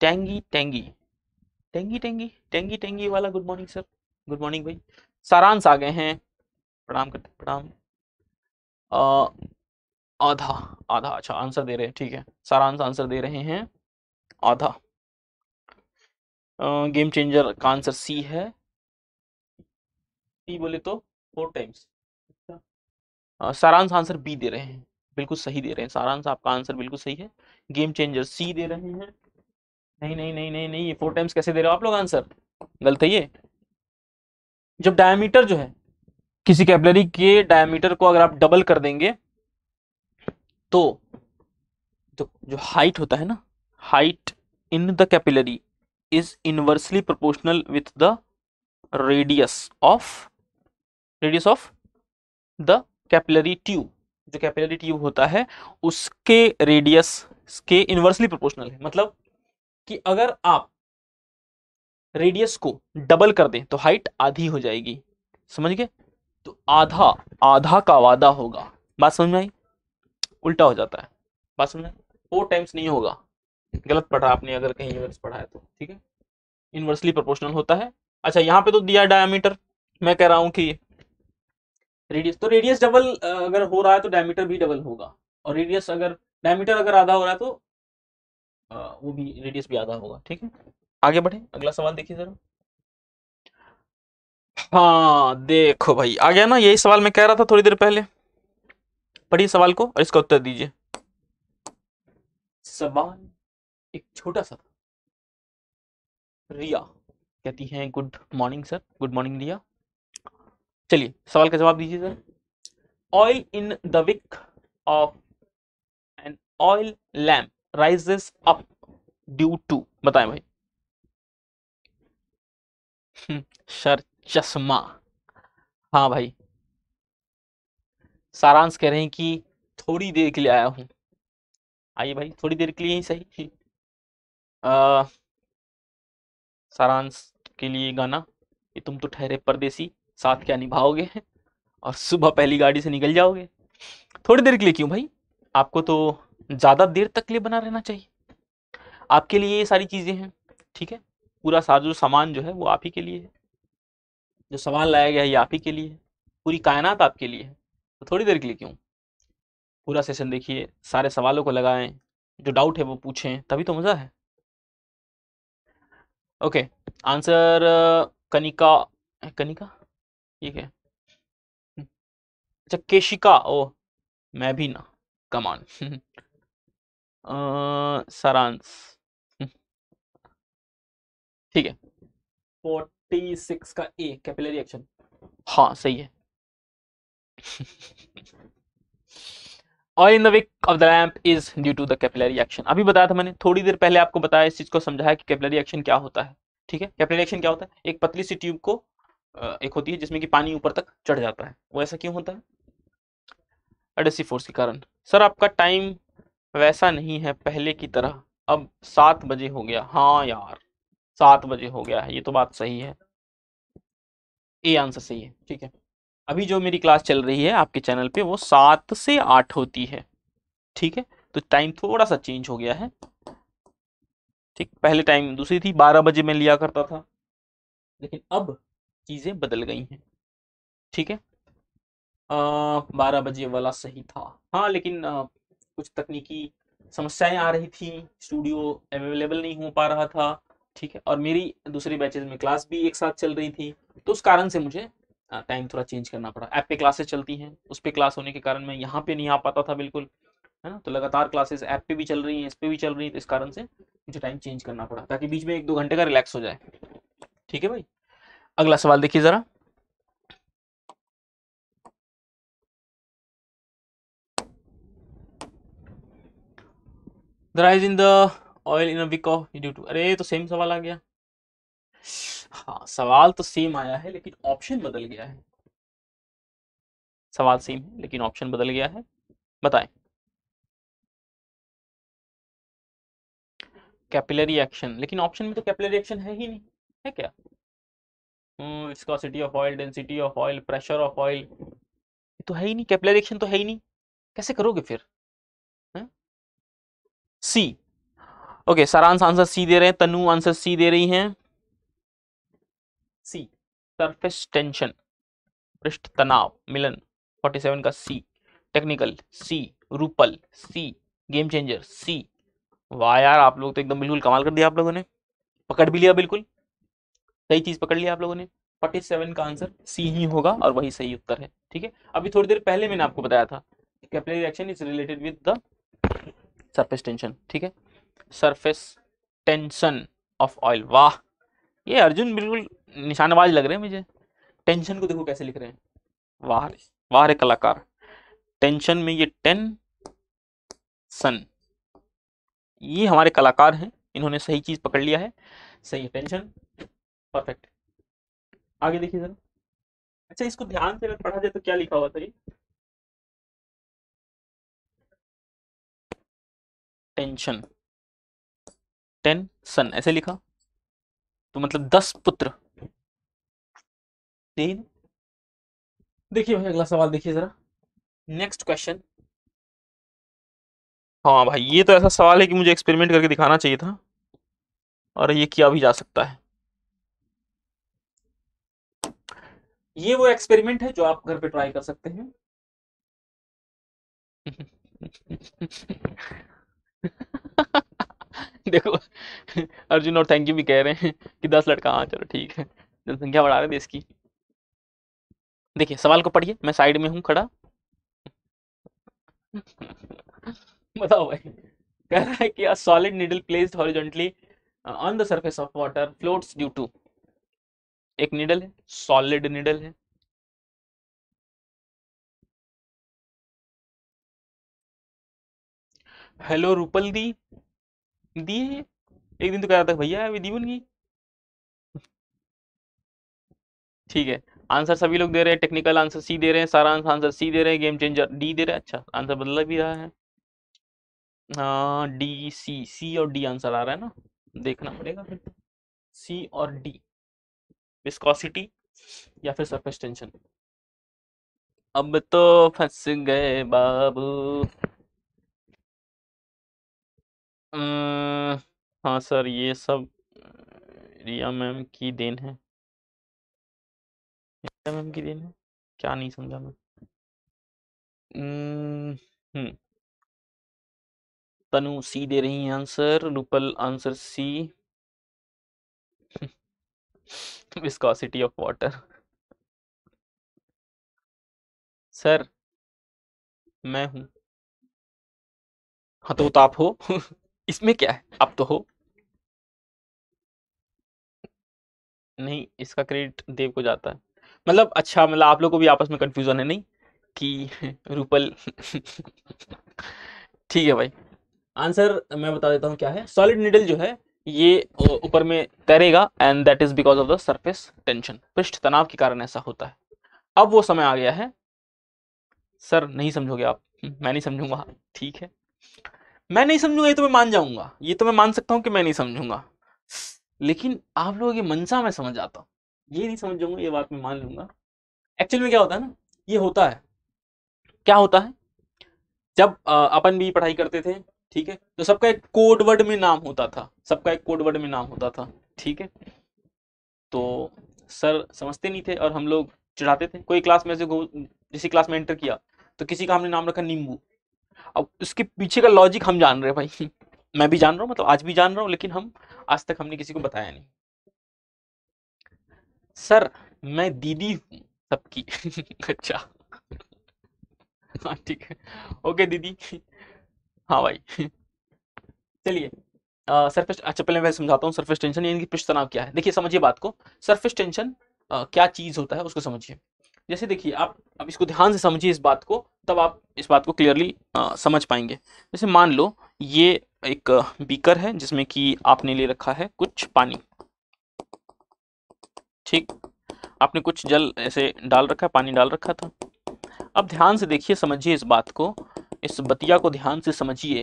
टेंगी टेंगी। टेंगी टेंगी टेंगी टेंगी वाला good morning sir good morning भाई। सारांश आ गए हैं। प्रणाम करते प्रणाम। आधा आधा। अच्छा आंसर दे रहे हैं, ठीक है। सारांश आंसर दे रहे हैं। आधा। गेम चेंजर का आंसर सी है। सी बोले तो four times Saransh answer B दे रहे हैं। बिल्कुल सही दे रहे हैं। सारांश आपका आंसर बिल्कुल सही है। गेम चेंजर सी दे रहे हैं। नहीं नहीं नहीं नहीं नहीं, ये फोर टाइम्स कैसे दे रहे हो आप लोग आंसर गलत है ये। जब डायमीटर जो है, किसी कैपलरी के डायमीटर को अगर आप डबल कर देंगे तो जो जो हाइट होता है ना height in the capillary is inversely proportional with the radius of radius of the capillary tube जो कैपिलरी ट्यूब होता है, उसके रेडियस के इनवर्सली प्रोपोर्शनल है। मतलब कि अगर आप रेडियस को डबल कर दें तो हाइट आधी हो जाएगी। समझ गए? तो आधा आधा का वादा होगा। बात समझ में आई? उल्टा हो जाता है। बात समझ में फोर टाइम्स नहीं होगा। गलत पढ़ा आपने, अगर कहीं इनवर्स पढ़ा है तो ठीक है? इनवर्सली प्रोपोर्शनल होता है। अच्छा यहाँ पे तो दिया डायमीटर मैं कह रहा हूँ कि रेडियस तो रेडियस डबल अगर हो रहा है तो डायमीटर भी डबल होगा। और रेडियस अगर डायमीटर अगर आधा हो रहा है तो वो भी रेडियस भी आधा होगा, ठीक है? आगे बढ़े, अगला सवाल देखिए जरा। हाँ देखो भाई, आ गया ना, यही सवाल मैं कह रहा था थोड़ी देर पहले। पढ़िए सवाल को और इसका उत्तर दीजिए। सवाल एक छोटा सा रिया कहती हैं, good morning sir, good morning Riya. चलिए, सवाल का जवाब दीजिए sir. Oil in the wick of an oil lamp rises up due to, बताएँ भाई। सर चश्मा। हाँ भाई। सारांश कह रहे हैं कि थोड़ी देर के लिए आया हूँ। आइए भाई, थोड़ी देर के लिए ही सही। सारांश के लिए गाना कि तुम तो ठहरे परदेसी, साथ क्या निभाओगे? और सुबह पहली गाड़ी से निकल जाओगे। थोड़ी देर के लिए क्यों भाई? आपको तो ज़्यादा देर तक के लिए बना रहना चाहिए। आपके लिए ये सारी चीज़ें हैं, ठीक है? पूरा साजो सामान जो है वो आप ही के लिए है। जो सामान लाया गया है ये आप ही के लिए है। पूरी कायनात आपके लिए है। तो थोड़ी देर के लिए क्यों? पूरा सेशन देखिए, सारे सवालों को लगाएँ, जो डाउट है वो पूछें, तभी तो मज़ा है। ओके आंसर कनिका कनिका ठीक है अच्छा केशिका ओ मैं भी ना. कमान सारांश ठीक है. फोर्टी सिक्स का ए कैपिलरी एक्शन हाँ सही है. Oil in the wick of the lamp is due to the capillary action अभी बताया था मैंने, थोड़ी देर पहले आपको बताया, इस चीज़ को समझाया कि कैपिलरी एक्शन क्या होता है, ठीक है? कैपिलरी एक्शन क्या होता है? एक पतली सी ट्यूब को एक होती है जिसमें कि पानी ऊपर तक चढ़ जाता है। वो ऐसा क्यों होता है? एडेसिव फोर्स के कारण। सर आपका टाइम वैसा नहीं है पहले की तरह। अब सात बजे हो गया। हाँ यार, सात बजे हो गया है। ये तो बात सही है। ए आंसर सही है, ठीक है? अभी जो मेरी क्लास चल रही है आपके चैनल पे वो सात से आठ होती है। ठीक है? तो टाइम थोड़ा सा चेंज हो गया है। ठीक पहले टाइम दूसरी थी बारह बजे मैं लिया करता था। लेकिन अब चीज़ें बदल गई हैं। ठीक है? बारह बजे वाला सही था। हाँ लेकिन आ, कुछ तकनीकी समस्याएँ आ रही थी। स्टूडियो अवेलेबल नहीं हो पा रहा था। ठीक है? और मेरी दूसरे बैचेज में क्लास भी एक साथ चल रही थी। तो उस कारण से मुझे टाइम थोड़ा चेंज करना पड़ा। ऐप पे क्लासेस चलती हैं। उस पर क्लास होने के कारण मैं यहाँ पे नहीं आ पाता था बिल्कुल, है ना? तो लगातार क्लासेस ऐप पे भी चल रही हैं, इस पर भी चल रही है तो इस कारण से मुझे टाइम चेंज करना पड़ा, ताकि बीच में एक दो घंटे का रिलैक्स हो जाए। ठीक है भाई? अगला सवाल देखिए ज़रा। The rise in the oil in a week of, due to, अरे तो सेम सवाल आ गया। हाँ सवाल तो सेम आया है, लेकिन ऑप्शन बदल गया है। सवाल सेम है, लेकिन ऑप्शन बदल गया है। बताएँ। कैपिलरी एक्शन लेकिन ऑप्शन में तो कैपिलरी एक्शन है ही नहीं, है क्या? Viscosity of oil density of oil pressure of oil तो है ही नहीं कैपिलरी एक्शन तो है ही नहीं। कैसे करोगे फिर? सी ओके सारांश आंसर सी दे रहे हैं, तनु आंसर सी दे रही हैं। सी सरफेस टेंशन पृष्ठ तनाव मिलन 47 का C technical C Rupal C game changer C वाह यार आप लोग तो एकदम बिल्कुल कमाल कर दिया आप लोगों ने। पकड़ भी लिया बिल्कुल। सही चीज़ पकड़ लिया आप लोगों ने। 47 का आंसर सी ही होगा और वही सही उत्तर है, ठीक है? अभी थोड़ी देर पहले मैंने आपको बताया था capillary reaction is related with the surface tension ठीक है? सरफेस टेंशन ऑफ़ ऑयल वाह! ये अर्जुन बिल्कुल निशानबाज लग रहे हैं मुझे। टेंशन को देखो कैसे लिख रहे हैं। वाह वाह कलाकार। टेंशन में ये टेन सन ये हमारे कलाकार हैं। इन्होंने सही चीज़ पकड़ लिया है। सही है टेंशन परफेक्ट आगे देखिए जरा। अच्छा इसको ध्यान से अगर पढ़ा जाए तो क्या लिखा हुआ था ये? टेंशन टेन सन ऐसे लिखा। तो मतलब दस पुत्र। देखिए भाई अगला सवाल देखिए जरा। नेक्स्ट क्वेश्चन हाँ भाई ये तो ऐसा सवाल है कि मुझे एक्सपेरिमेंट करके दिखाना चाहिए था और ये किया भी जा सकता है। ये वो एक्सपेरिमेंट है जो आप घर पे ट्राई कर सकते हैं। देखो अर्जुन और थैंक यू भी कह रहे हैं कि दस लड़का हाँ चलो ठीक है। जनसंख्या बढ़ा रहे देश की। देखिए, सवाल को पढ़िए, मैं साइड में हूँ, खड़ा। बताओ भाई, कह रहा है कि a solid needle placed horizontally on the surface of water floats due to एक निडल है सॉलिड निडल है। हेलो रूपल दी दी एक दिन तो कह रहा था, भैया, अभी दी बन गई ठीक है। आंसर सभी लोग दे रहे हैं टेक्निकल आंसर सी दे रहे हैं, सारा आंसर सी दे रहे हैं गेम चेंजर डी दे रहे हैं। अच्छा आंसर बदला भी रहा है। डी सी सी और डी आंसर आ रहा है ना? देखना पड़ेगा फिर। सी और डी विस्कोसिटी या फिर सरफेस टेंशन अब तो फंस गए बाबू। हाँ सर, ये सब, रिया मैम की देन है। मैम की देन है क्या नहीं समझा मैं हम्म तनु सी दे रही है answer Rupal answer C viscosity of water sir मैं हूँ। हाँ तो, तो आप हो। इसमें क्या है? आप तो हो। नहीं इसका क्रेडिट देव को जाता है। मतलब अच्छा मतलब आप लोग को भी आपस में कंफ्यूजन है, नहीं? कि रूपल ठीक है भाई। आंसर मैं बता देता हूँ क्या है। सॉलिड निडल जो है, ये ऊपर में तैरेगा and that is because of the surface tension पृष्ठ तनाव के कारण ऐसा होता है। अब वो समय आ गया है। सर नहीं समझोगे आप। मैं नहीं समझूँगा। ठीक है। मैं नहीं समझूँगा, ये तो मैं मान जाऊँगा। ये तो मैं मान सकता हूँ कि मैं नहीं समझूँगा। लेकिन आप लोगों की मनसा में समझ आता हूँ। ये नहीं समझ जाऊँगा ये बात मैं मान लूँगा। एक्चुअल में क्या होता है ना, ये होता है। क्या होता है? जब अपन भी पढ़ाई करते थे, ठीक है तो सबका एक कोड वर्ड में नाम होता था। सबका एक कोड वर्ड में नाम होता था, ठीक है। तो सर समझते नहीं थे और हम लोग चिढ़ाते थे। कोई क्लास में से जिस क्लास में एंटर किया तो किसी का हमने नाम रखा नींबू। अब उसके पीछे का लॉजिक हम जान रहे भाई। मैं भी जान रहा हूँ मतलब आज भी जान रहा हूँ, लेकिन हम आज तक हमने किसी को बताया नहीं। सर, मैं दीदी हूँ सबकी। अच्छा। हाँ ठीक है। ओके दीदी। हाँ भाई। चलिए सरफेस अच्छा पहले मैं समझाता हूँ सरफेस टेंशन यानी कि पृष्ठ तनाव क्या है। देखिए, समझिए बात को। सरफेस टेंशन क्या चीज़ होता है उसको समझिए। जैसे देखिए, आप अब इसको ध्यान से समझिए इस बात को, तब आप इस बात को क्लियरली समझ पाएँगे। जैसे मान लो, ये एक बीकर है जिसमें कि आपने ले रखा है कुछ पानी। ठीक। आपने कुछ जल ऐसे डाल रखा है पानी डाल रखा था। अब ध्यान से देखिए, समझिए इस बात को, इस बतिया को ध्यान से समझिए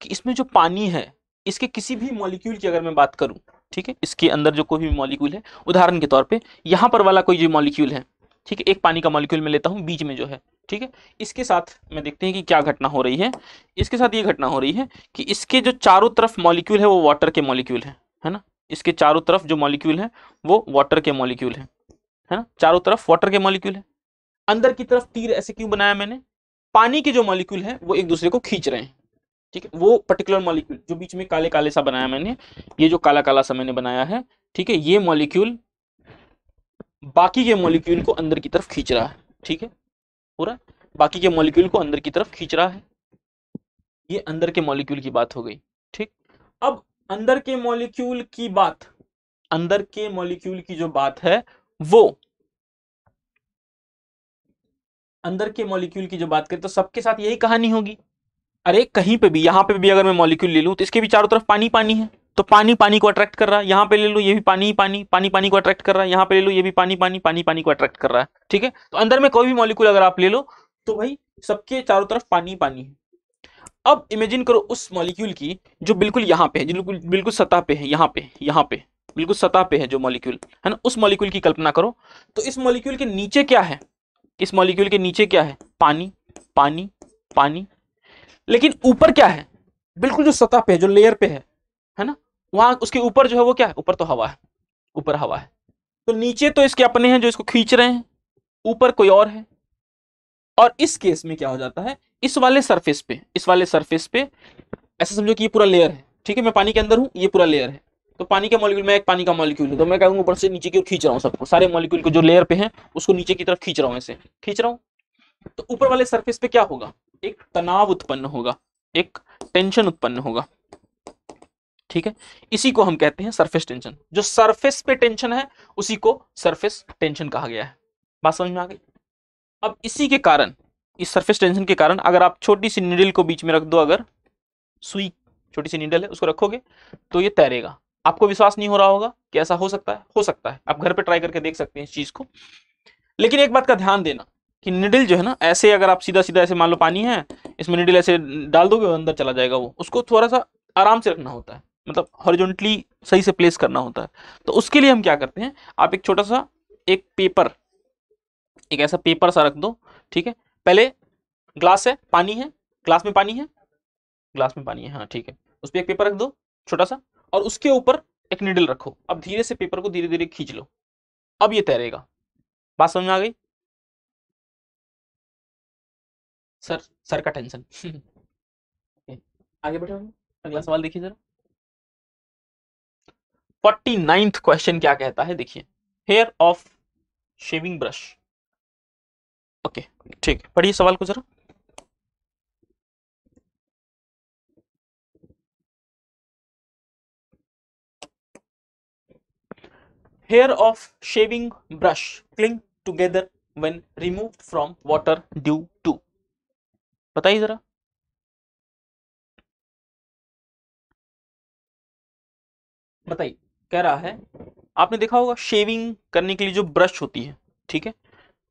कि इसमें जो पानी है, इसके किसी भी मॉलिक्यूल की अगर मैं बात करूँ, ठीक है, इसके अंदर जो कोई भी मॉलिक्यूल है, उदाहरण के तौर पे, यहाँ पर वाला कोई जो मॉलिक्यूल है, ठीक है, एक पानी का मॉलिक्यूल मैं लेता हूँ, बीच में जो है, ठीक है। इसके साथ मैं देखते हैं कि क्या घटना हो रही है। इसके साथ ये घटना हो रही है कि इसके जो चारों तरफ़ मॉलिक्यूल है, वो वाटर के मॉलिक्यूल है है ना? इसके चारों तरफ़ जो मॉलिक्यूल है, वो वाटर के मॉलिक्यूल है है ना? चारों तरफ़ वाटर के मॉलिक्यूल है। अंदर की तरफ़ तीर ऐसे क्यों बनाया मैंने? पानी के जो मॉलिक्यूल है, वो एक दूसरे को खींच रहे हैं, ठीक है? वो पर्टिकुलर मॉलिक्यूल जो बीच में काले काले सा बनाया मैंने, ये जो काला काला सा मैंने बनाया है, ठीक है? ये मॉलिक्यूल बाकी के मॉलिक्यूल को अंदर की तरफ़ खींच रहा है, ठीक है? पूरा बाकी के मॉलिक्यूल को अंदर की तरफ़ खींच रहा है। ये अंदर के मॉलिक्यूल की बात हो गई, ठीक? अब अंदर के मॉलिक्यूल की बात, अंदर के मॉलिक्यूल की जो बात है, वो। अंदर के मॉलिक्यूल की जो बात करें तो सबके साथ यही कहानी होगी। अरे, कहीं पे भी, यहाँ पे भी अगर मैं मॉलिक्यूल ले लूँ तो इसके भी चारों तरफ़ पानी पानी है। तो पानी पानी को अट्रैक्ट कर रहा है। यहाँ पे ले लो, ये भी पानी पानी पानी पानी को अट्रैक्ट कर रहा है। यहाँ पे ले लो, ये भी पानी पानी पानी पानी को अट्रैक्ट कर रहा है। ठीक है? तो अंदर में कोई भी मॉलिक्यूल अगर आप ले लो तो भाई, सबके चारों तरफ़ पानी पानी है। अब इमेजिन करो उस मॉलिक्यूल की जो बिल्कुल यहाँ पे है बिल्कुल बिल्कुल सतह पे है, यहाँ पे यहाँ पे, बिल्कुल सतह पे है जो मॉलिक्यूल है ना? उस मॉलिक्यूल की कल्पना करो। तो इस मॉलिक्यूल के नीचे क्या है? इस मॉलिक्यूल के नीचे क्या है? पानी पानी पानी। लेकिन ऊपर क्या है? बिल्कुल जो सतह पे है, जो लेयर पे है है ना? वहाँ उसके ऊपर जो है वो क्या है? ऊपर तो हवा है, ऊपर हवा है। तो नीचे तो इसके अपने हैं जो इसको खींच रहे हैं, ऊपर कोई और है। और इस केस में क्या हो जाता है? इस वाले सरफेस पे, इस वाले सरफेस पे, ऐसा समझो कि ये पूरा लेयर है, ठीक है? मैं पानी के अंदर हूँ, ये पूरा लेयर है। तो पानी का मॉलिक्यूल मैं एक पानी का मॉलिक्यूल हूँ तो मैं कहूँगा ऊपर से नीचे की ओर खींच रहा हूँ सबको। सारे मॉलिक्यूल को जो लेयर पे है, उसको नीचे की तरफ़ खींच रहा हूँ ऐसे। खींच रहा हूँ। तो ऊपर वाले सरफेस पे क्या होगा? एक तनाव उत्पन्न होगा, एक टेंशन उत्पन्न होगा, ठीक है? इसी को हम कहते हैं सरफेस टेंशन जो सरफेस पे टेंशन है, उसी को सरफेस टेंशन कहा गया है। बात समझ में आ गई? अब इसी के कारण, इस सरफेस टेंशन के कारण, अगर आप छोटी सी नीडल को बीच में रख दो, अगर, सुई, छोटी सी नीडल है, उसको रखोगे तो ये तैरेगा। आपको विश्वास नहीं हो रहा होगा कि ऐसा हो सकता है, हो सकता है। आप घर पे ट्राई करके देख सकते हैं इस चीज़ को। लेकिन एक बात का ध्यान देना कि निडल जो है ना, ऐसे अगर आप सीधा सीधा ऐसे मान लो पानी है, इसमें निडल ऐसे डाल दोगे, अंदर चला जाएगा वो। उसको थोड़ा सा आराम से रखना होता है। मतलब हॉरिजॉन्टली सही से प्लेस करना होता है। तो उसके लिए हम क्या करते हैं, आप एक छोटा सा एक पेपर एक ऐसा पेपर सा रख दो, ठीक है? पहले ग्लास है, पानी है ग्लास में पानी है ग्लास में पानी है हाँ ठीक है। उस पर एक पेपर रख दो, छोटा सा, और उसके ऊपर एक निडल रखो। अब धीरे से पेपर को धीरे धीरे खींच लो। अब ये तैरेगा। बात समझ में आ गई? सर सर का टेंशन आगे बढ़े अगला सवाल देखिए जरा। फोर्टी नाइन्थ क्वेश्चन क्या कहता है? देखिए hair of shaving brush okay, ठीक है पढ़िए सवाल को जरा। Hair of shaving brush cling together when remove from water due to बताइए जरा। बताइए, कह रहा है, आपने देखा होगा शेविंग करने के लिए जो ब्रश होती है, ठीक है?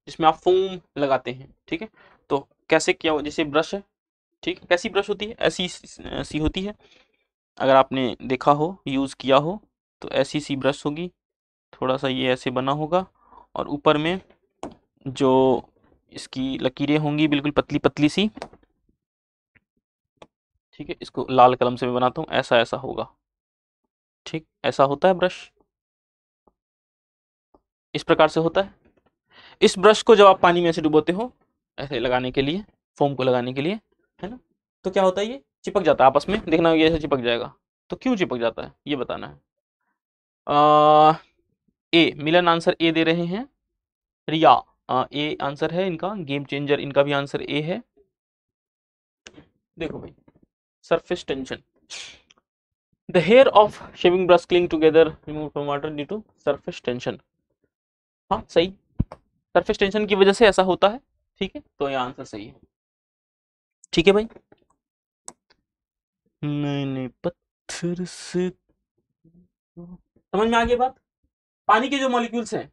जिसमें आप फोम लगाते हैं, ठीक है? तो कैसे क्या जैसे ब्रश है, ठीक है? कैसी ब्रश होती है? ऐसी सी होती है। अगर आपने देखा हो यूज़ किया हो तो ऐसी सी ब्रश होगी। थोड़ा सा ये ऐसे बना होगा। और ऊपर में जो इसकी लकीरें होंगी, बिल्कुल पतली पतली सी, ठीक है? इसको लाल कलम से मैं बनाता हूँ। ऐसा ऐसा होगा। ठीक? ऐसा होता है ब्रश इस प्रकार से होता है? इस ब्रश को जब आप पानी में ऐसे डुबोते हो ऐसे लगाने के लिए फोम को लगाने के लिए है ना? तो क्या होता है ये? चिपक जाता है आपस में। देखना ये ऐसे चिपक जाएगा। तो क्यों चिपक जाता है? ये बताना है। आ, ए मिलन आंसर ए दे रहे हैं। रिया आ, ए आंसर है इनका। गेम चेंजर इनका भी आंसर ए है। देखो भाई surface tension. The hair of shaving brush cling together removed from water due to surface tension हाँ सही। सरफेस टेंशन की वजह से ऐसा होता है, ठीक है? तो ये आंसर सही है। ठीक है भाई? नहीं पत्थर से समझ में आ गई बात? पानी के जो मॉलिक्यूल्स हैं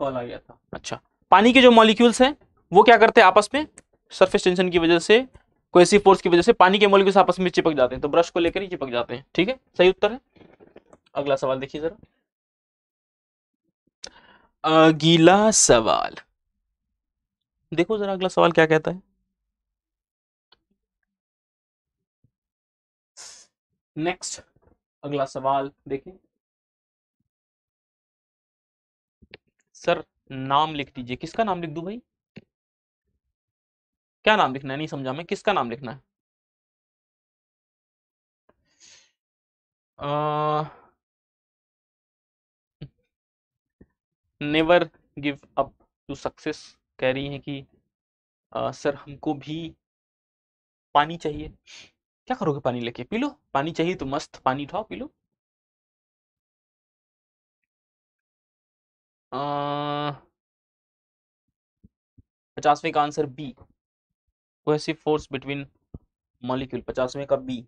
कॉल आ गया था। अच्छा पानी के जो मॉलिक्यूल्स हैं, वो क्या करते हैं आपस में? सरफेस टेंशन की वजह से कोई फोर्स की वजह से पानी के मॉलिक्यूल्स आपस में चिपक जाते हैं तो ब्रश को लेकर ही चिपक जाते हैं, ठीक है? सही उत्तर है? अगला सवाल देखिए जरा। अगला सवाल। देखो जरा अगला सवाल क्या कहता है। नेक्स्ट अगला सवाल देखें। सर, नाम लिख दीजिए। किसका नाम लिख दू भाई? क्या नाम लिखना है? नहीं समझा मैं। किसका नाम लिखना है? Never give up to success कह रही हैं कि आ, सर हमको भी पानी चाहिए। क्या करोगे पानी लेके? पी लो पानी चाहिए तो मस्त पानी उठाओ पी लो। पचासवें का answer B. Cohesive force between molecule पचासवें का B.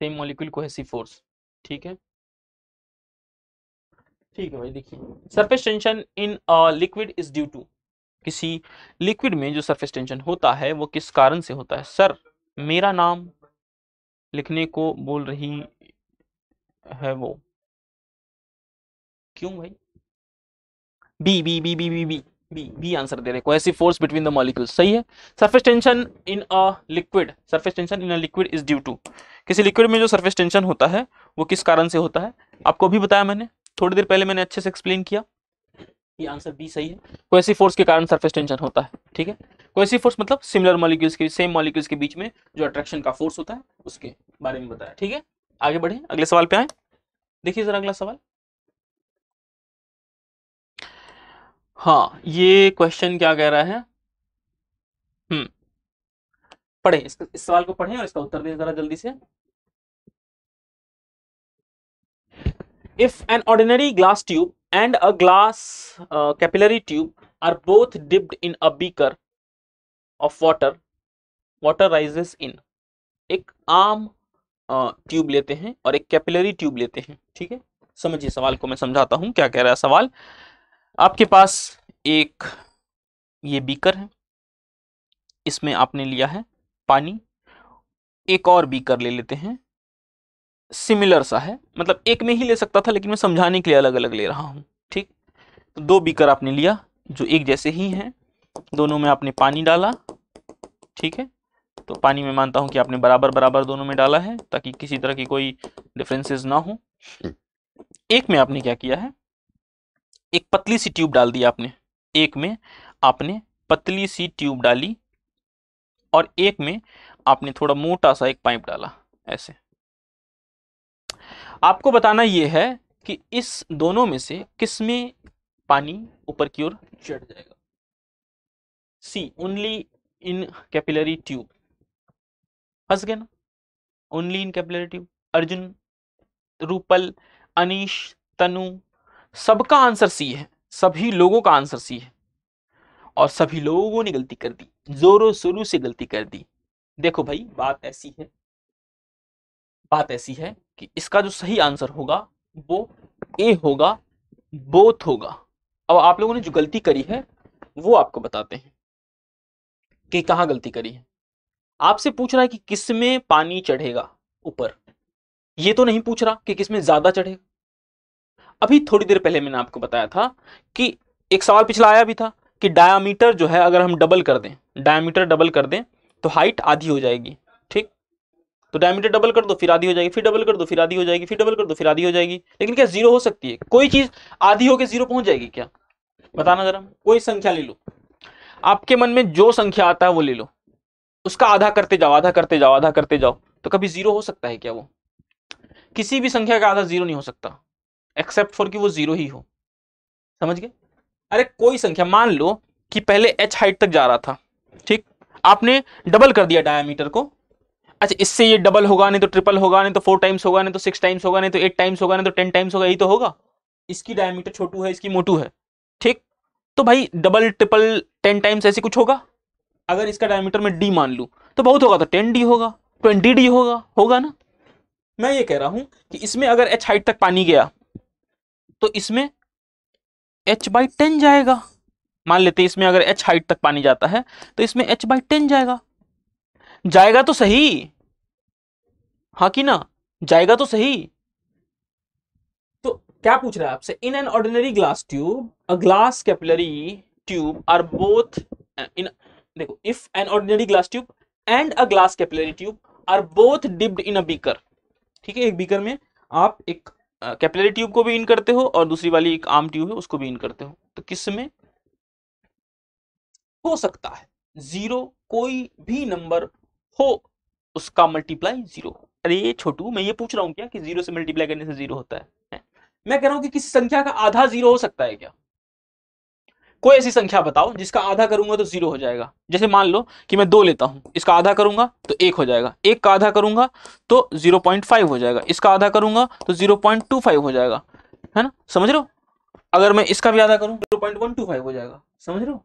Same molecule cohesive force ठीक है? ठीक है भाई, देखिए। Surface tension in liquid is due to किसी लिक्विड में जो सरफेस टेंशन होता है, वो किस कारण से होता है? सर मेरा नाम लिखने को बोल रही है वो। क्यों भाई? B B B B B B B B answer दे रहे cohesive force between the molecules सही है? Surface tension in a liquid surface tension in a liquid is due to किसी लिक्विड में जो सरफेस टेंशन होता है, वो किस कारण से होता है? आपको भी बताया मैंने। थोड़ी देर पहले मैंने अच्छे से एक्सप्लेन किया। ये आंसर बी सही है। कोहेसिव फोर्स के कारण सरफेस टेंशन होता है ठीक है? कोहेसिव फोर्स मतलब सिमिलर मॉलिक्यूल्स के सेम मॉलिक्यूल्स के बीच में जो अट्रैक्शन का फोर्स होता है उसके बारे में बताया ठीक है? आगे बढ़े अगले सवाल पे आए। देखिए जरा अगला सवाल। हाँ ये क्वेश्चन क्या कह रहा है? हम्म पढ़े इस, इस सवाल को पढ़ें और इसका उत्तर दें जरा जल्दी से। If an ordinary glass tube and a glass capillary tube are both dipped in a beaker of water water rises in एक आम ट्यूब uh, लेते हैं और एक कैपिलरी ट्यूब लेते हैं ठीक है? समझिए सवाल को मैं समझाता हूँ क्या कह रहा है सवाल? आपके पास एक ये बीकर है इसमें आपने लिया है पानी एक और बीकर ले लेते हैं। सिमिलर सा है। मतलब एक में ही ले सकता था लेकिन मैं समझाने के लिए अलग अलग ले रहा हूँ ठीक? तो दो बीकर आपने लिया जो एक जैसे ही हैं। दोनों में आपने पानी डाला ठीक है? तो पानी में मानता हूँ कि आपने बराबर बराबर दोनों में डाला है ताकि किसी तरह की कोई डिफरेंसेस ना हो। एक में आपने क्या किया है? एक पतली सी ट्यूब डाल दी आपने। एक में आपने पतली सी ट्यूब डाली और एक में आपने थोड़ा मोटा सा एक पाइप डाला ऐसे। आपको बताना यह है कि इस दोनों में से किसमें पानी ऊपर की ओर चढ़ जाएगा? C only in capillary tube फंस गया ना? Only in capillary tube Arjun, Rupal, Anish, Tanu, सबका आंसर सी है। सभी लोगों का आंसर सी है। और सभी लोगों ने गलती कर दी। जोरों शुरू से गलती कर दी। देखो भाई, बात ऐसी है। बात ऐसी है कि इसका जो सही आंसर होगा, वो ए होगा बोथ होगा। अब आप लोगों ने जो गलती करी है, वो आपको बताते हैं कि कहाँ गलती करी है। आपसे पूछ रहा है कि किसमें पानी चढ़ेगा ऊपर? ये तो नहीं पूछ रहा कि किसमें ज़्यादा चढ़ेगा। अभी थोड़ी देर पहले मैंने आपको बताया था कि एक सवाल पिछला आया भी था कि डायामीटर जो है, अगर हम डबल कर दें डायामीटर डबल कर दें तो हाइट आधी हो जाएगी। तो डायमीटर डबल कर दो फिर आधी हो जाएगी फिर डबल कर दो फिर आधी हो जाएगी फिर डबल कर दो फिर आधी हो जाएगी। लेकिन क्या ज़ीरो हो सकती है? कोई चीज़ आधी होकर ज़ीरो पहुँच जाएगी क्या? बताना जरा। कोई संख्या ले लो। आपके मन में जो संख्या आता है वो ले लो। उसका आधा करते जाओ आधा करते जाओ आधा करते जाओ। तो कभी ज़ीरो हो सकता है क्या वो? किसी भी संख्या का आधा ज़ीरो नहीं हो सकता। एक्सेप्ट फॉर कि वो ज़ीरो ही हो। समझ गए? अरे कोई संख्या मान लो कि पहले एच हाइट तक जा रहा था ठीक? आपने डबल कर दिया डायमीटर को अच्छा इससे ये डबल होगा, नहीं तो ट्रिपल होगा, नहीं तो फोर टाइम्स होगा, नहीं तो सिक्स टाइम्स होगा, नहीं तो एट टाइम्स होगा, नहीं तो टेन टाइम्स होगा यही तो होगा। इसकी डायमीटर छोटू है, इसकी मोटू है, ठीक? तो भाई डबल ट्रिपल टेन टाइम्स ऐसे कुछ होगा? अगर इसका डायमीटर में डी मान लू तो बहुत होगा तो टेन डी होगा ट्वेंटी डी होगा होगा ना? मैं ये कह रहा हूँ कि इसमें अगर एच हाइट तक पानी गया तो इसमें एच बाई टेन जाएगा। मान लेते हैं इसमें अगर एच हाइट तक पानी जाता है तो इसमें एच बाई टेन जाएगा। जाएगा तो सही। हाँ कि ना? जाएगा तो सही। तो क्या पूछ रहा है आपसे? In an ordinary glass tube a glass capillary tube are both in देखो if an ordinary glass tube and a glass capillary tube are both dipped in a beaker ठीक है, एक बीकर में आप एक कैपिलरी ट्यूब को भी इन करते हो और दूसरी वाली एक आम ट्यूब है, उसको भी इन करते हो। तो किसमें हो सकता है। ज़ीरो कोई भी नंबर हो उसका मल्टीप्लाई ज़ीरो अरे छोटू मैं ये पूछ रहा हूँ क्या कि ज़ीरो से मल्टीप्लाई करने से ज़ीरो होता है, है? मैं कह रहा हूँ कि किसी संख्या का आधा ज़ीरो हो सकता है क्या? कोई ऐसी संख्या बताओ जिसका आधा करूँगा तो ज़ीरो हो जाएगा। जैसे मान लो कि मैं दो लेता हूँ इसका आधा करूँगा तो एक हो जाएगा। एक का आधा करूँगा तो ज़ीरो पॉइंट फाइव हो जाएगा। इसका आधा करूँगा तो ज़ीरो पॉइंट टू फाइव हो जाएगा। है ना? समझ रहे हो? अगर मैं इसका भी आधा करूँ zero point one two five हो जाएगा। समझ रहे हो?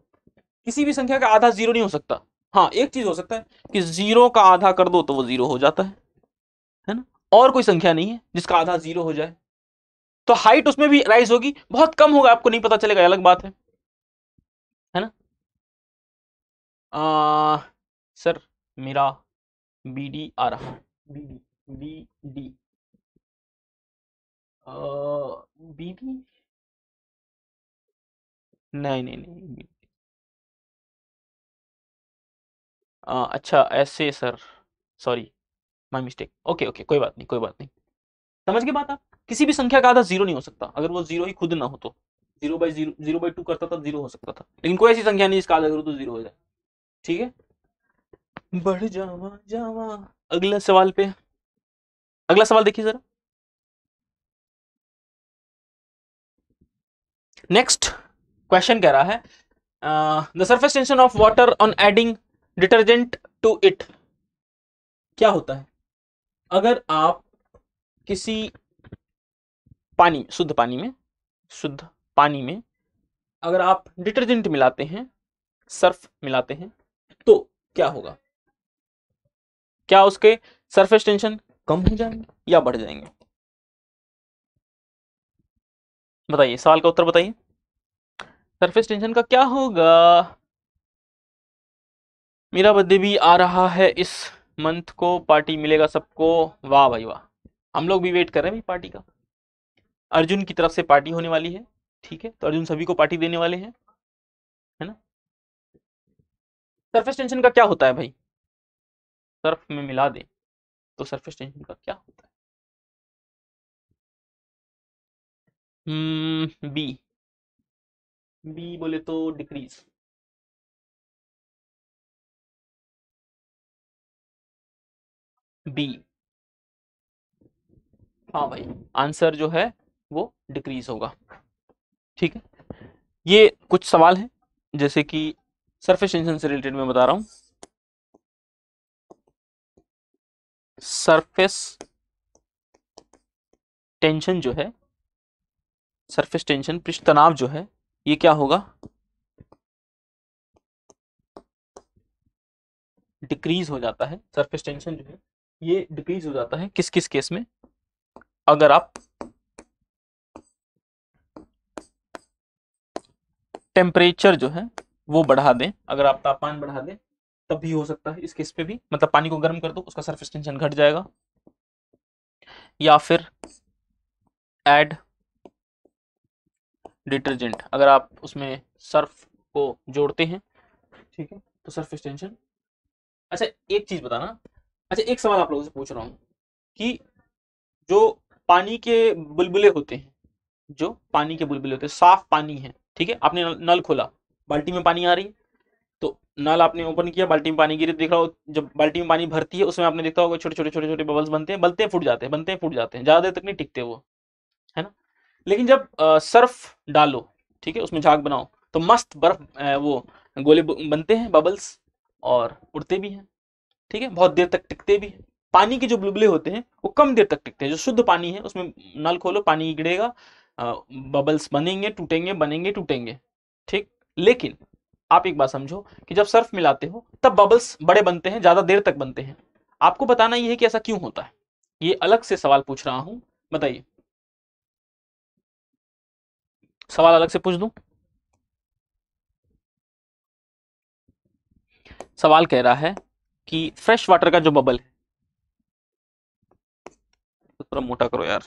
किसी भी संख्या का आधा ज़ीरो नहीं हो सकता। हाँ एक चीज़ हो सकता है कि ज़ीरो का आधा कर दो तो वो ज़ीरो हो जाता है है ना? और कोई संख्या नहीं है जिसका आधा ज़ीरो हो जाए। तो हाइट उसमें भी राइज होगी बहुत कम होगा आपको नहीं पता चलेगा अलग बात है। है ना? आ, सर मेरा बी डी आ रहा। B D B D B D नहीं नहीं नहीं आ, अच्छा ऐसे sir sorry my mistake okay okay कोई बात नहीं कोई बात नहीं। समझ के बात आप? किसी भी संख्या का आधा ज़ीरो नहीं हो सकता। अगर वो ज़ीरो ही खुद ना हो तो। Zero by zero zero by two करता था ज़ीरो हो सकता था। लेकिन कोई ऐसी संख्या नहीं जिसका आधा करो तो ज़ीरो हो जाए। ठीक है? बढ़ जावा जावा। अगला सवाल पे। अगला सवाल देखिए जरा। नेक्स्ट क्वेश्चन कह रहा है the surface tension of water on adding detergent to it. क्या होता है? अगर आप किसी पानी, शुद्ध पानी में, शुद्ध पानी में अगर आप डिटर्जेंट मिलाते हैं, सर्फ मिलाते हैं तो क्या होगा? क्या उसके सरफेस टेंशन कम हो जाएँगे या बढ़ जाएँगे? बताइए, सवाल का उत्तर बताइए। सरफेस टेंशन का क्या होगा? मेरा बर्थडे भी आ रहा है इस मंथ को, पार्टी मिलेगा सबको। वाह भाई वाह। हम लोग भी वेट कर रहे हैं भाई पार्टी का। अर्जुन की तरफ़ से पार्टी होने वाली है, ठीक है? तो अर्जुन सभी को पार्टी देने वाले हैं, है ना? सरफेस टेंशन का क्या होता है भाई? सर्फ में मिला दे तो सरफेस टेंशन का क्या होता है? हम्म बी बी बोले तो डिक्रीज बी हाँ भाई आंसर जो है वो डिक्रीज होगा। ठीक है? ये कुछ सवाल हैं, जैसे कि सरफेस टेंशन से रिलेटेड मैं बता रहा हूँ। सरफेस टेंशन जो है सरफेस टेंशन पृष्ठ तनाव जो है, ये क्या होगा? डिक्रीज हो जाता है। सरफेस टेंशन जो है ये डिक्रीज हो जाता है किस किस केस में? अगर आप टेम्परेचर जो है, वो बढ़ा दें, अगर आप तापमान बढ़ा दें, तब भी हो सकता है इस केस पे भी। मतलब पानी को गर्म कर दो, उसका सरफेस टेंशन घट जाएगा। या फिर ऐड डिटर्जेंट अगर आप उसमें सर्फ को जोड़ते हैं, ठीक है तो सरफेस टेंशन अच्छा एक चीज़ बताना अच्छा एक सवाल आप लोगों से पूछ रहा हूँ कि जो पानी के बुलबुले होते हैं, जो पानी के बुलबुले होते हैं, साफ़ पानी है, ठीक है? आपने नल खोला, बाल्टी में पानी आ रही है तो नल आपने ओपन किया, बाल्टी में पानी गिरी, देख रहा हो, जब बाल्टी में पानी भरती है, उसमें आपने देखा होगा छोटे छोटे छोटे छोटे बबल्स बनते हैं बनते हैं फूट जाते हैं, बनते फूट जाते हैं, ज़्यादा देर तक नहीं टिकते वो, है ना? लेकिन जब सर्फ डालो, ठीक है, उसमें झाग बनाओ तो मस्त बर्फ़ वो गोले बनते हैं, बबल्स, और उड़ते भी हैं। ठीक है? बहुत देर तक टिकते भी पानी के जो बुलबुले होते हैं, वो कम देर तक टिकते हैं। जो शुद्ध पानी है, उसमें नल खोलो, पानी गिरेगा बबल्स बनेंगे, टूटेंगे बनेंगे, टूटेंगे। ठीक? लेकिन आप एक बात समझो कि जब सर्फ मिलाते हो, तब बबल्स बड़े बनते हैं, ज़्यादा देर तक बनते हैं। आपको बताना यह है कि ऐसा क्यों होता है? ये अलग से सवाल पूछ रहा हूँ। बताइए। सवाल अलग से पूछ दूँ? सवाल कह रहा है कि फ्रेश वाटर का जो बबल है। तो थोड़ा मोटा करो यार।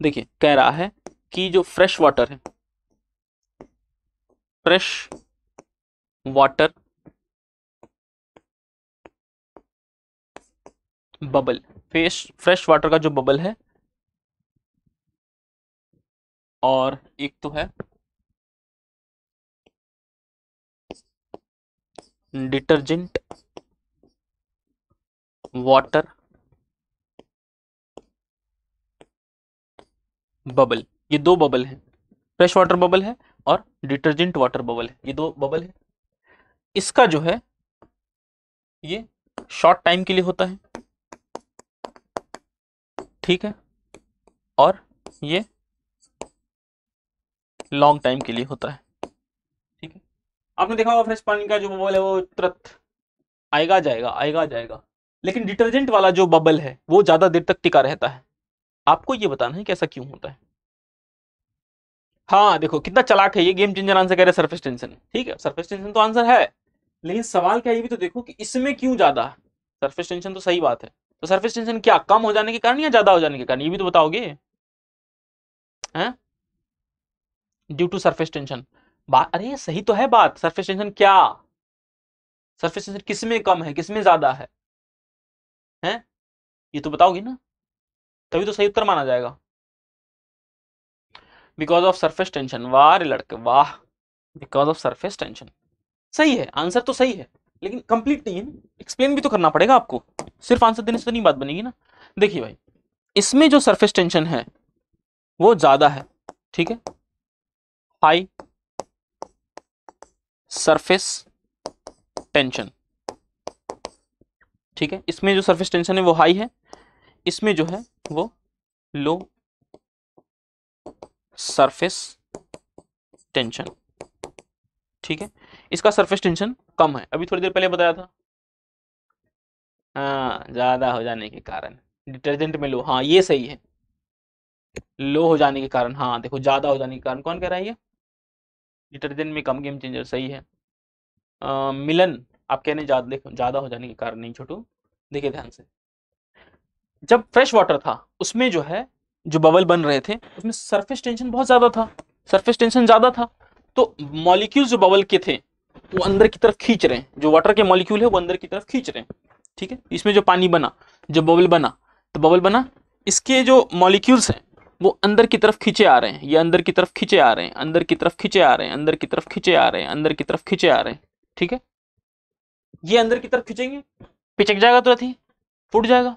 देखिए, कह रहा है कि जो फ्रेश वाटर है fresh water bubble face fresh water का जो बबल है, और एक तो है डिटर्जेंट, वाटर, बबल। ये दो बबल हैं। फ्रेश वाटर बबल है और डिटर्जेंट वाटर बबल है। ये दो बबल है। इसका जो है, ये शॉर्ट टाइम के लिए होता है। ठीक है? और ये लॉन्ग टाइम के लिए होता है। आपने देखा होगा फ्रेश पानी का जो बबल है वो तुरंत आएगा, जाएगा आएगा, जाएगा। लेकिन डिटर्जेंट वाला जो बबल है, वो ज़्यादा देर तक टिका रहता है। आपको ये बताना है कि ऐसा क्यों होता है? हाँ देखो, कितना चलाक है ये गेम चेंजर आंसर कह रहे सरफेस टेंशन ठीक है सरफेस टेंशन तो आंसर है, लेकिन सवाल क्या ये भी तो देखो कि इसमें क्यों ज़्यादा है? सरफेस टेंशन तो सही बात है। तो सरफेस टेंशन क्या, कम हो जाने के कारण या ज़्यादा हो जाने के कारण, ये भी तो बताओगे? हैं? ड्यू टू सरफेस टेंशन बात अरे, सही तो है बात। सरफेस टेंशन क्या? सरफेस टेंशन किसमें कम है? किसमें ज़्यादा है? हैं? ये तो बताओगी ना। तभी तो सही उत्तर माना जाएगा। बिकॉज़ ऑफ़ सरफेस टेंशन वाह रे लड़के, वाह। बिकॉज़ ऑफ़ सरफेस टेंशन सही है, आंसर तो सही है, लेकिन कंप्लीट नहीं है एक्सप्लेन भी तो करना पड़ेगा आपको। सिर्फ़ आंसर देने से तो नहीं बात बनेगी ना। देखिए भाई, इसमें जो सरफेस टेंशन है, वो ज़्यादा है, ठीक है? हाई सरफेस टेंशन ठीक है? इसमें जो सरफेस टेंशन है, वो हाई है। इसमें जो है, वो लो सरफेस टेंशन ठीक है? इसका सरफेस टेंशन कम है। अभी थोड़ी देर पहले बताया था। हाँ ज़्यादा हो जाने के कारण। डिटर्जेंट में लो हाँ ये सही है। लो हो जाने के कारण। हाँ देखो, ज़्यादा हो जाने के कारण। कौन कह रहा है ये? डिटर्जेंट में कम गेम चेंजर सही है। आ, मिलन आप कहने ज़्यादा ज़्यादा हो जाने के कारण नहीं छोटू। देखिए ध्यान से। जब फ्रेश वाटर था उसमें जो है जो बबल बन रहे थे उसमें सरफेस टेंशन बहुत ज़्यादा था। सरफेस टेंशन ज़्यादा था। तो मॉलिक्यूल जो बबल के थे वो अंदर की तरफ़ खींच रहे हैं। जो वाटर के मॉलिक्यूल है वो अंदर की तरफ़ खींच रहे हैं। ठीक है? इसमें जो पानी बना जो बबल बना तो बबल बना इसके जो मॉलिक्यूल्स हैं वो अंदर की तरफ़ खींचे आ रहे हैं, ये अंदर की तरफ़ खींचे आ रहे हैं, अंदर की तरफ़ खींचे आ रहे हैं, अंदर की तरफ़ खींचे आ रहे हैं, अंदर की तरफ़ खींचे आ रहे हैं, ठीक है? ये अंदर की तरफ़ खींचेंगे, पिचक जाएगा तुरंत ही, फूट जाएगा।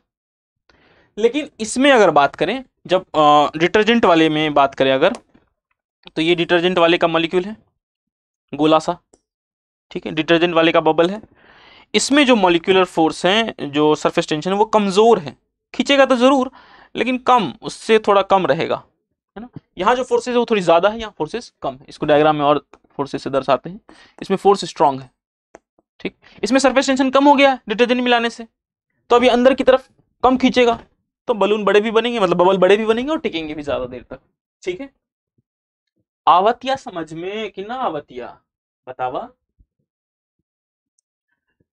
लेकिन इसमें अगर बात करें, जब डिटर्जेंट वाले में बात करें अगर तो ये डिटर्जेंट वाले का मॉलिक्यूल है, गोला सा, ठीक है? डिटर्जेंट वाले का बबल है। इसमें जो मॉलिक्यूलर फोर्स है, जो सरफेस टेंशन है, वो कमज़ोर है। खींचेगा तो ज़रूर लेकिन कम, उससे थोड़ा कम रहेगा, है ना? यहाँ जो फोर्सेज है, वो थोड़ी ज़्यादा है, यहाँ फोर्सेज कम है। इसको डायग्राम में और फोर्सेज से दर्शाते हैं। इसमें फोर्स स्ट्रांग है, ठीक? इसमें सरफेस टेंशन कम हो गया डिटर्जेंट मिलाने से। तो अभी अंदर की तरफ़ कम खींचेगा तो बलून बड़े भी बनेंगे मतलब बबल बड़े भी बनेंगे और टिकेंगे भी ज़्यादा देर तक, ठीक है? आवतिया समझ में कि ना आवतिया बतावा।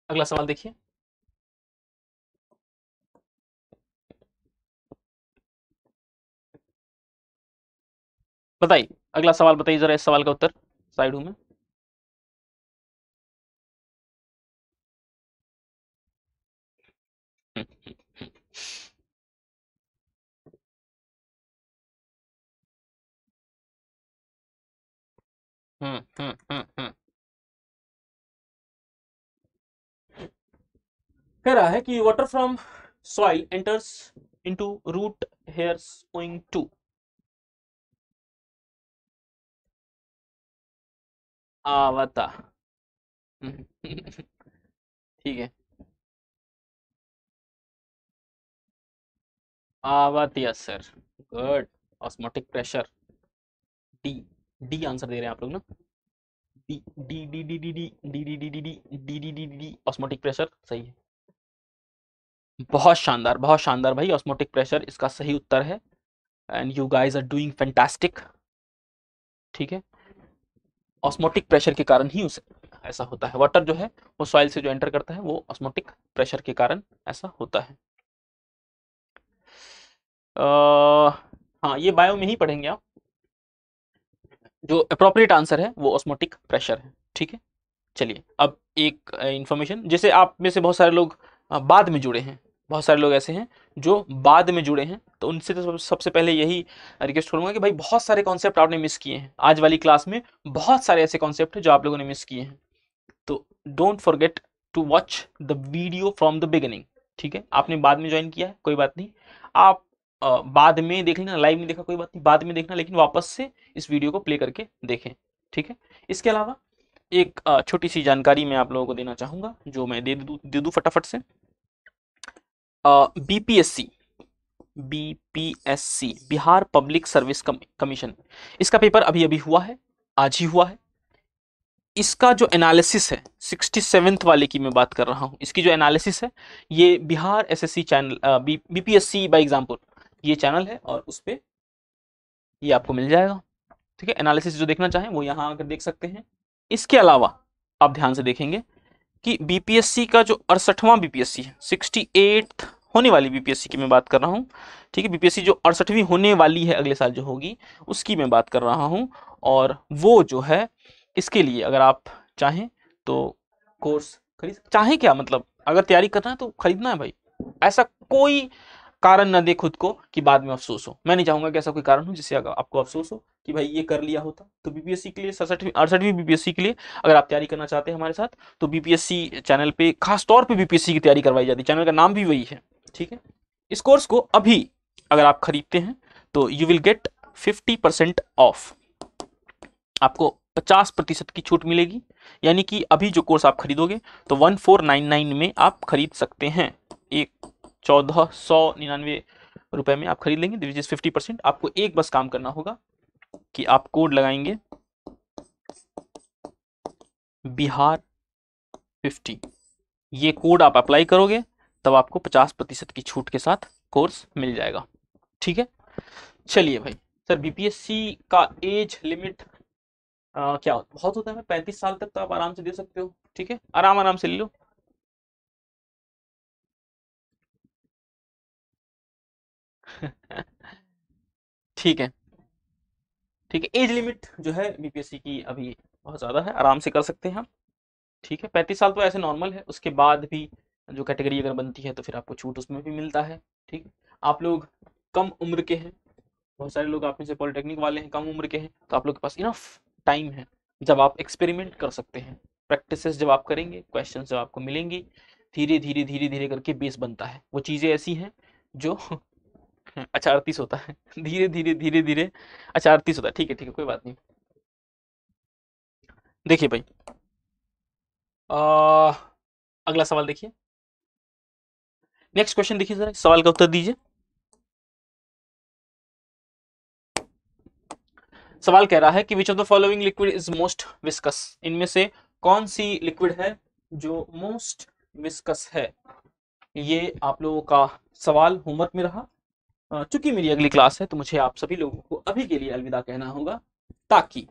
अगला सवाल देखिए। बताइए, अगला सवाल बताइए जरा इस सवाल का उत्तर, साइड में। हम्म हम्म हम्म कह रहा है कि water from soil enters into root hairs owing to आवता ठीक है आवत yes sir good osmotic pressure D D answer दे रहे हैं आप लोग ना D D D D D D D D D D D D D D D osmotic pressure सही है बहुत शानदार बहुत शानदार भाई ऑस्मोटिक प्रेशर इसका सही उत्तर है and you guys are doing fantastic ठीक है ऑस्मोटिक प्रेशर के कारण ही उसे ऐसा होता है। वाटर जो है वो सॉइल से जो एंटर करता है वो ऑस्मोटिक प्रेशर के कारण ऐसा होता है। आ, हाँ ये बायो में ही पढ़ेंगे आप। जो अप्रोप्रिएट आंसर है वो ऑस्मोटिक प्रेशर है ठीक है? चलिए अब एक इंफॉर्मेशन जैसे आप में से बहुत सारे लोग बाद में जुड़े हैं। बहुत सारे लोग ऐसे हैं जो बाद में जुड़े हैं तो उनसे तो सबसे पहले यही रिक्वेस्ट करूँगा कि भाई बहुत सारे कॉन्सेप्ट आपने मिस किए हैं। आज वाली क्लास में बहुत सारे ऐसे कॉन्सेप्ट हैं जो आप लोगों ने मिस किए हैं। तो don't forget to watch the video from the beginning ठीक है? आपने बाद में ज्वाइन किया है कोई बात नहीं। आप आ, बाद में देख लेना लाइव में देखा कोई बात नहीं। बाद में देखना लेकिन वापस से इस वीडियो को प्ले करके देखें ठीक है? इसके अलावा एक छोटी सी जानकारी मैं आप लोगों को देना चाहूँगा जो मैं दे दू दे दूँ फटाफट से। BPSC BPSC Bihar public service commission इसका पेपर अभी अभी हुआ है, आज ही हुआ है। इसका जो एनालिसिस है सिक्सटी सेवेंथ वाले की मैं बात कर रहा हूँ। इसकी जो एनालिसिस है, ये Bihar SSC channel BPSC by example ये चैनल है और उस पर ये आपको मिल जाएगा। ठीक है? एनालिसिस जो देखना चाहें, वो यहाँ आकर देख सकते हैं। इसके अलावा आप ध्यान से देखेंगे कि बीपीएससी का जो अड़सठवां बीपीएससी है सिक्सटी होने वाली बीपीएससी की मैं बात कर रहा हूँ, ठीक है? बीपीएससी जो अड़सठवीं होने वाली है अगले साल जो होगी, उसकी मैं बात कर रहा हूँ। और वो जो है, इसके लिए अगर आप चाहें तो कोर्स खरीद चाहें क्या मतलब? अगर तैयारी करना है तो खरीदना है भाई। ऐसा कोई कारण ना दे खुद को कि बाद में अफसोस हो। मैं नहीं चाहूँगा कि ऐसा कोई कारण हो जिससे आपको अफसोस हो कि भाई ये कर लिया होता। तो बीपीएससी के लिए, सड़सठवीं, अड़सठवीं बीपीएससी के लिए अगर आप तैयारी करना चाहते हैं हमारे साथ तो बीपीएससी चैनल पे खास तौर पे बीपीएससी की तैयारी करवाई जाती है। चैनल का नाम भी वही है, ठीक है? इस कोर्स को अभी अगर आप खरीदते हैं तो you will get fifty percent off आपको पचास प्रतिशत की छूट मिलेगी। यानी कि अभी जो कोर्स आप खरीदोगे तो वन फोर नाइन नाइन में आप खरीद सकते हैं। एक चौदह सौ निन्यानवे रुपए में आप खरीद लेंगे विच इज़ फिफ्टी परसेंट आपको एक बस काम करना होगा कि आप कोड लगाएँगे बिहार फिफ्टी ये कोड आप अप्लाई करोगे तब आपको पचास प्रतिशत की छूट के साथ कोर्स मिल जाएगा। ठीक है? चलिए भाई सर बीपीएससी का एज लिमिट आ, क्या होता बहुत होता है पैंतीस साल तक तो आप आराम से दे सकते हो। ठीक है? आराम आराम से ले लो। ठीक है। ठीक है एज लिमिट जो है बीपीएससी की अभी बहुत ज़्यादा है, आराम से कर सकते हैं आप। ठीक है, पैंतीस साल तो ऐसे नॉर्मल है, उसके बाद भी जो कैटेगरी अगर बनती है तो फिर आपको छूट उसमें भी मिलता है। ठीक आप लोग कम उम्र के हैं, बहुत सारे लोग आप में से पॉलिटेक्निक वाले हैं, कम उम्र के हैं तो आप लोग के पास इनफ टाइम है जब आप एक्सपेरिमेंट कर सकते हैं। प्रैक्टिस जब आप करेंगे क्वेश्चन जब आपको मिलेंगी धीरे धीरे धीरे धीरे करके बेस बनता है। वो चीज़ें ऐसी हैं जो अच्छा अड़तीस होता है। धीरे धीरे धीरे धीरे अच्छा अड़तीस होता है। ठीक है ठीक है कोई बात नहीं। देखिए भाई। आ, अगला सवाल देखिए। नेक्स्ट क्वेश्चन देखिए जरा। सवाल का उत्तर दीजिए। सवाल कह रहा है कि which of the following liquid is most viscous इनमें से कौन सी लिक्विड है जो मोस्ट विस्कस है? ये आप लोगों का सवाल होमवर्क में रहा। चूँकि मेरी अगली क्लास है तो मुझे आप सभी लोगों को अभी के लिए अलविदा कहना होगा, ताकि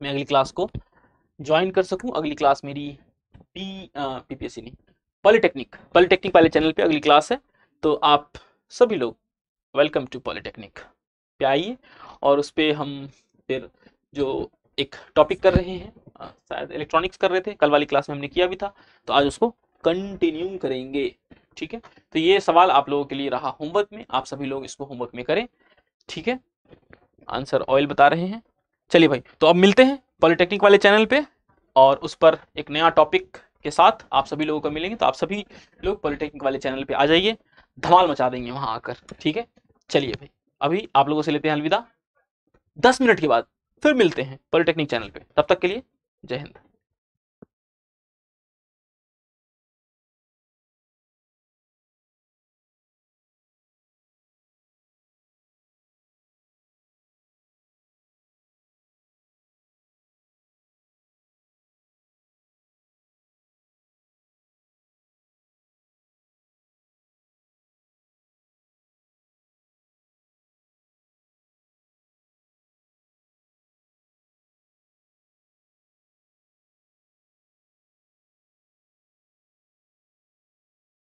मैं अगली क्लास को ज्वाइन कर सकूँ। अगली क्लास मेरी पी पीपीएससी नहीं पॉलिटेक्निक पॉलिटेक्निक वाले चैनल पे अगली क्लास है तो आप सभी लोग वेलकम टू पॉलिटेक्निक पे आइए, और उस पर हम फिर जो एक टॉपिक कर रहे हैं शायद इलेक्ट्रॉनिक्स कर रहे थे, कल वाली क्लास में हमने किया भी था तो आज उसको कंटिन्यू करेंगे। ठीक है? तो ये सवाल आप लोगों के लिए रहा होमवर्क में, आप सभी लोग इसको होमवर्क में करें, ठीक है? आंसर ऑयल बता रहे हैं। चलिए भाई तो अब मिलते हैं पॉलिटेक्निक वाले चैनल पे और उस पर एक नया टॉपिक के साथ आप सभी लोगों को मिलेंगे तो आप सभी लोग पॉलिटेक्निक वाले चैनल पे आ जाइए, धमाल मचा देंगे वहाँ आकर, ठीक है? चलिए भाई, अभी आप लोगों से लेते हैं अलविदा। दस मिनट के बाद फिर मिलते हैं पॉलिटेक्निक चैनल पे। तब तक के लिए जय हिंद।